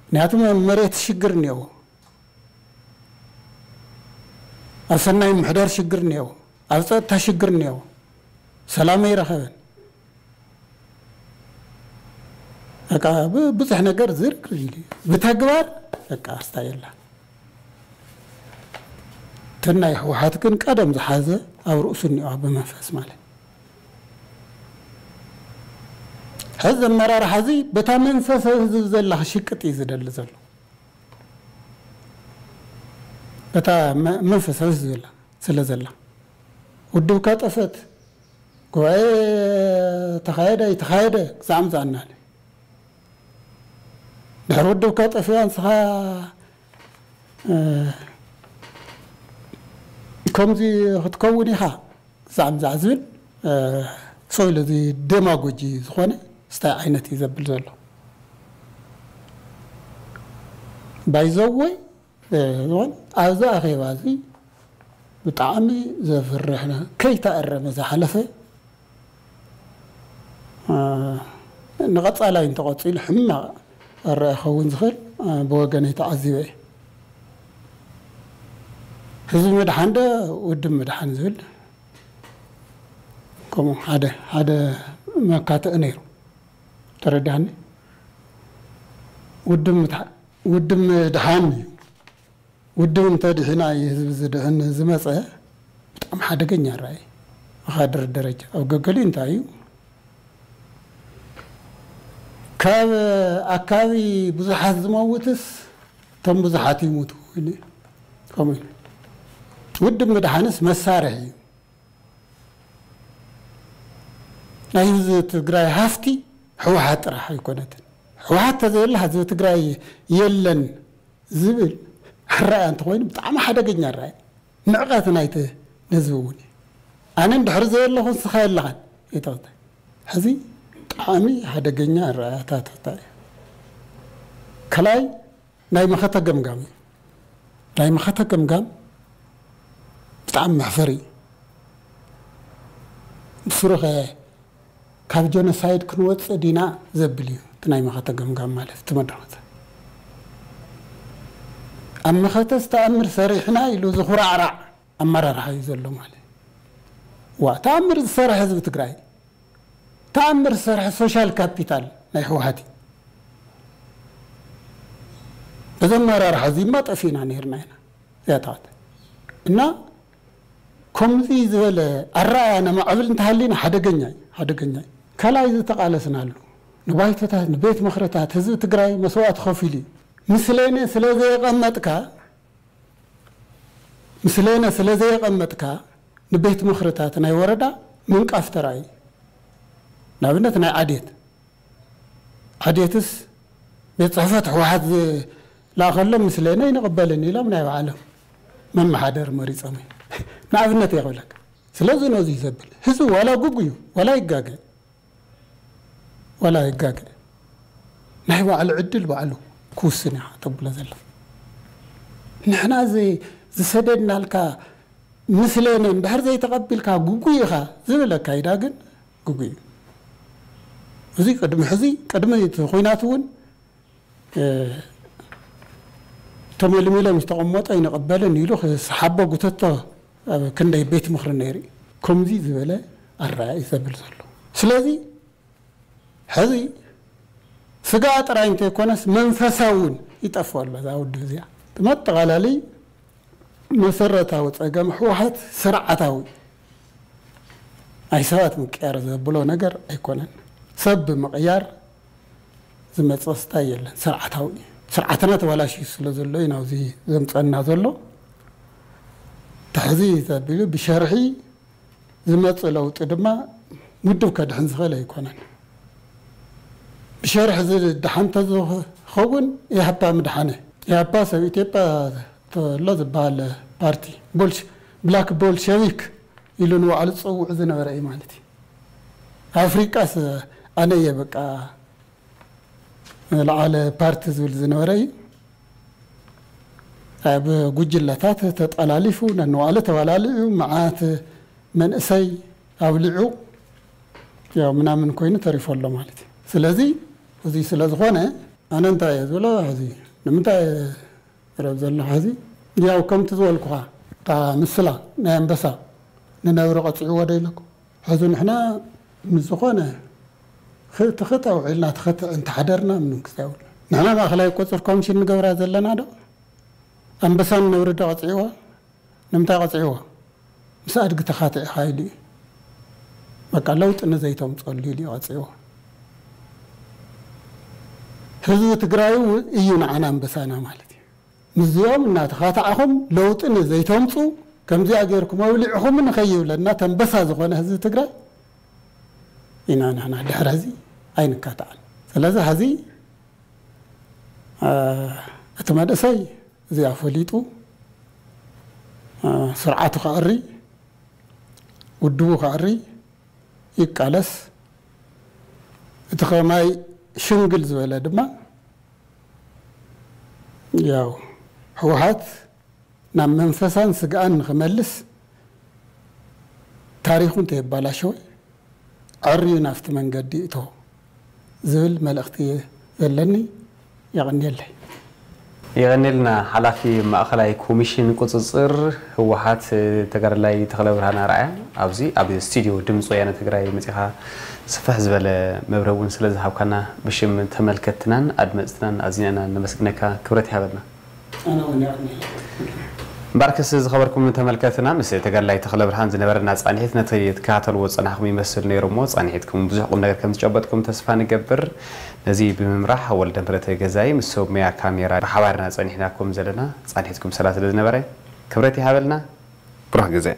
ምክንያቱም መሬት ሽግር እኒአዎ ኣብ ሰናይ ምሕዳር ሽግር እኒአዎ ኣብ ፀጥታ ሽግር እኒአዎ ሰላም ኣይረኸበን በቃ ብዙሕ ነገር ዝርክር ኢሉ ብተግባር በቃ ኣርስታ የላ እቲ ናይ ሕወሓት ግን ቀደም ዝሓዘ ኣብ ርእሱ እኒዋ ብመንፈስ ማለት ሕዚ ኣመራርሓ እዚ በታ መንፈስ ህዝብ ዘላ ክሽቅጥ እዩ ዝደሊ ዘሎ። በታ መንፈሳዊ ህዝብ ዘላ ስለ ዘላ። ውድብካ ጠፈት ጉባኤ ተኻየደ ይተኻየደ ክዛዕ ምዛእናለ ድሕሪ ውድብካ ጠፊያ ንስኻ ከምዚ ክትከውን ኢኻ ክዛዕ ምዛዕ ዝብል ሶኢሉ እዚ ደማጎጂ ዝኾነ ስታይ ዓይነት እዩ ዘብል ዘሎ ባይዘወይ ዝኾነ ኣብዚ ኣኼባ እዚ ብጣዕሚ ዘፍርሕና ከይተኣረመ ዝሓለፈ ንቐፃላይ እንተቐፂሉ ሕማቕ ኣረአ ክኸውን ዝኽእል ብወገነይ ተዓዚበ እየ ህዝቢ ምድሓን ዶ ውድብ ምድሓን ዝብል ከምኡ ሓደ ሓደ መካትእ ነይሩ። ተረዳህኒ? ውድብ ምድሓን እዩ። ውድብ እንተድሕና ህዝቢ ዝድሕን ዝመፀ ብጣዕሚ ሓደገኛ ራእይ። መኻድር ደረጃ። ኣብ ገገሊ እንታይ እዩ ካብ ኣካባቢ ብዙሓት ዝመውትስ እቶም ብዙሓት ይሙቱ ከምኡ ኢሉ ውድብ ምድሓንስ መሳርሒ እዩ። ናይ ህዝቢ ትግራይ ሃፍቲ ሕወሓት ጥራሕ ኣይኮነትን። ሕወሓት ተዘየላ ህዝቢ ትግራይ የለን ዝብል ኣረኣያ እንተኮይኑ ብጣዕሚ ሓደገኛ ኣረኣያ ንዕቐት ናይቲ ንህዝቢ እውን ኣነ እንድሕሪ ዘየለኹ ንስኻ የለኻን። ይተወታ ሕዚ ብጣዕሚ ሓደገኛ ኣረኣያታት እዩ ከላይ ናይ መኸተ ገምጋም እዩ ናይ መኸተ ገምጋም ብጣዕሚ መሕፈሪ እዩ ብስሩኸ ካብ genocide ክንወፅእ ዲና ዘብል እዩ እቲ ናይ መኸተ ገምጋም ማለት እቲ መድረኸት ኣብ መኸተ ዝተኣምር ሰሪሕና ኢሉ ዝኹራዕራዕ ኣመራርሓ እዩ ዘሎ ማለት ዋ ተኣምር ዝሰርሐ ህዝቢ ትግራይ ተኣምር ዝሰርሐ social capital ናይ ሕወሓት እዩ። በዚ ኣመራርሓ እዚማ ጠፊና ነርና ኢና እዚኣታት እና ከምዚ ዝበለ ኣረኣያ ነማዕብል እንተሃሊና ሓደገኛ እዩ ሓደገኛ እዩ። ካልኣይ ዝተቃለስናሉ ንባይቶታት ንቤት ምክርታት ህዝቢ ትግራይ መስዋዕቲ ከፊሉ እዩ። ምስለነ ስለ ምስለነ ስለ ንቤት ምክርታት ናይ ወረዳ ምንቃፍ ተራእዩ ንኣብነት ናይ ዓዴት ዓዴትስ ቤት ፅሕፈት ሕወሓት ዝለኣኸሎም ምስለነ ይንቕበልን ኢሎም ናይ ባዕሎም መመሓደር መሪፆም እዩ። ንኣብነት የኽብለካ ስለዚ ነዚ ዘብል ህዝቢ ዋላ ጉጉ እዩ ዋላ ይጋገእ ዋላ ይጋገእ ናይ ባዕሉ ዕድል ባዕሉ ክውስን ኢኻ ተብሎ ዘሎ። ንሕና ዝሰደድናልካ ምስለነ እንድሕር ዘይተቐቢልካ ጉጉይ ኢኻ ዝብል ኣካይዳ ግን ጉጉይ እዩ እዚ ቅድሚ ሕዚ ቅድሚ እቲ ኩናት እውን ተመልሚሎም ዝተቐመጦ ይንቕበልን ኢሉ ሰሓቦ ጉተቶ ኣብ ክንደይ ቤት ምክሪ ነይሩ? ከምዚ ዝበለ ኣረኣያ እዩ ዘብል ዘሎ። ስለዚ ሕዚ ስጋ ጥራይ እንተይኮነስ መንፈሳዊ እውን ይጠፍኦ ኣሎ እዛ ውድብ እዚኣ። መጠቓላሊ መሰረታዊ ፀገም ሕወሓት ስርዓታዊ ናይ ሰባት ምቅያር ዘብሎ ነገር ኣይኮነን ሰብ ብምቕያር ዝመፅእ ስታይ የለን። ስርዓታዊ እዩ ስርዓትና ተበላሽዩ ስለ ዘሎ እዩ ናብዚ ዘምፀና ዘሎ። ታሕዚ ዘቢሉ ብሸርሒ ዝመፅእ ለውጢ ድማ ውድብ ከድሕን ዝኽእል ኣይኮነን። ብሸርሒ ዝድሓን ተዝኸውን ኢህፓ ምድሓነ ኢህፓ ሰብ ኢትዮጵያ ተሎ ዝበሃል ፓርቲ ብላክ ቦልሸቪክ ኢሉ ንባዕሉ ዝፀውዕ ዝነበረ እዩ ማለት እዩ። ኣፍሪቃስ ኣነ እየ በቃ። ዝለዓለ ፓርቲ ዝብል ዝነበረ እዩ ኣብ ጉጅለታት ተጠላሊፉ ነንባዕሉ ተበላልዑ መዓት መንእሰይ ኣብልዑ ያው ምናምን ኮይኑ ተሪፎ ኣሎ ማለት እዩ። ስለዚ እዚ ስለ ዝኾነ ኣነ እንታይ እየ ዝብሎ ሕዚ ንምንታይ ረብ ዘለኹ ሕዚ ያው ከምቲ ዝበልኩኻ እታ ምስላ ናይ ኣንበሳ ንነብሪ ቀፅዕዎ ዶ ኢለኩ ሕዚ ንሕና ንዝኾነ ትኽእት ኣውዒልና ትኽእት እንተሓደርና ምንም ክስ ይብሉ ንሕና ማእኸላይ ቁፅር ኮሚሽን ንገብራ ዘለና ዶ? ኣንበሳ ንነብሪ ዶ ቀፅዕዋ ንምንታይ ቀፅዕዋ ምስ ኣድጊ ተኻትዒ ኢሉ እዩ። በቃ ለውጢ ንዘይተምፀሉ ኢሉ እዩ ቀፅዕዋ ህዝቢ ትግራይ እዩ ንዓና ኣንበሳና ማለት እዩ። ምዚኦም እናተኻትዓኹም ለውጢ ንዘይተምፁ ከምዚኣ ጌርኩም ኣውሊዕኹም ንኸይብለና ተንበሳ ዝኾነ ህዝቢ ትግራይ ኢና ንሕና ድሕሪ ሕዚ ኣይንካትዓን ስለዚ ሕዚ እቲ መንእሰይ እዚኣ ፈሊጡ ስርዓቱ ከዕሪ ውድቡ ከዕሪ ይቃለስ። እቲ ከማይ ሽምግል ዝበለ ድማ ያው ሕወሓት ናብ መንፈሳን ስግኣን ንክመልስ ታሪኹ እንተየባላሸወ ዕርዩ ናብቲ መንገዲ እቶ ዝብል መልእኽቲ ዘለኒ የቐኒየለይ የቀኒልና ሓላፊ ማእኸላይ ኮሚሽን ቁፅፅር ህወሓት ተጋዳላይ ተክለ ብርሃን ኣርኣያ ኣብዚ ኣብ ስቱድዮ ድምፂ ወያነ ትግራይ መፂኻ ስፍሕ ዝበለ መብረ እውን ስለ ዝሃብካና ብሽም ተመልከትናን ኣድመፅትናን ኣዝኒአና ነመስግነካ ክብረት ይሃበልና እምበርክስ ዝኸበርኩም ተመልከትና ምስ ተጋዳላይ ተክለ ብርሃን ዝነበረና ፃኒሒት ነቲ ትከታተልዎ ፀናሕኩም ይመስል ነይሩ እሞ ፃኒሒትኩም ብዙሕ ቁም ነገር ከም ዝጨበጥኩም ተስፋ ንገብር ነዚ ብምምራሕ ወልደ ምረተ ገዛይ ምስ ሰብ ሞያ ካሜራ ብሓባርና ፀኒሕናኩም ዘለና ፃኒሒትኩም ሰላ ስለ ዝነበረ ክብረት ይሃበልና ብሩህ ግዜ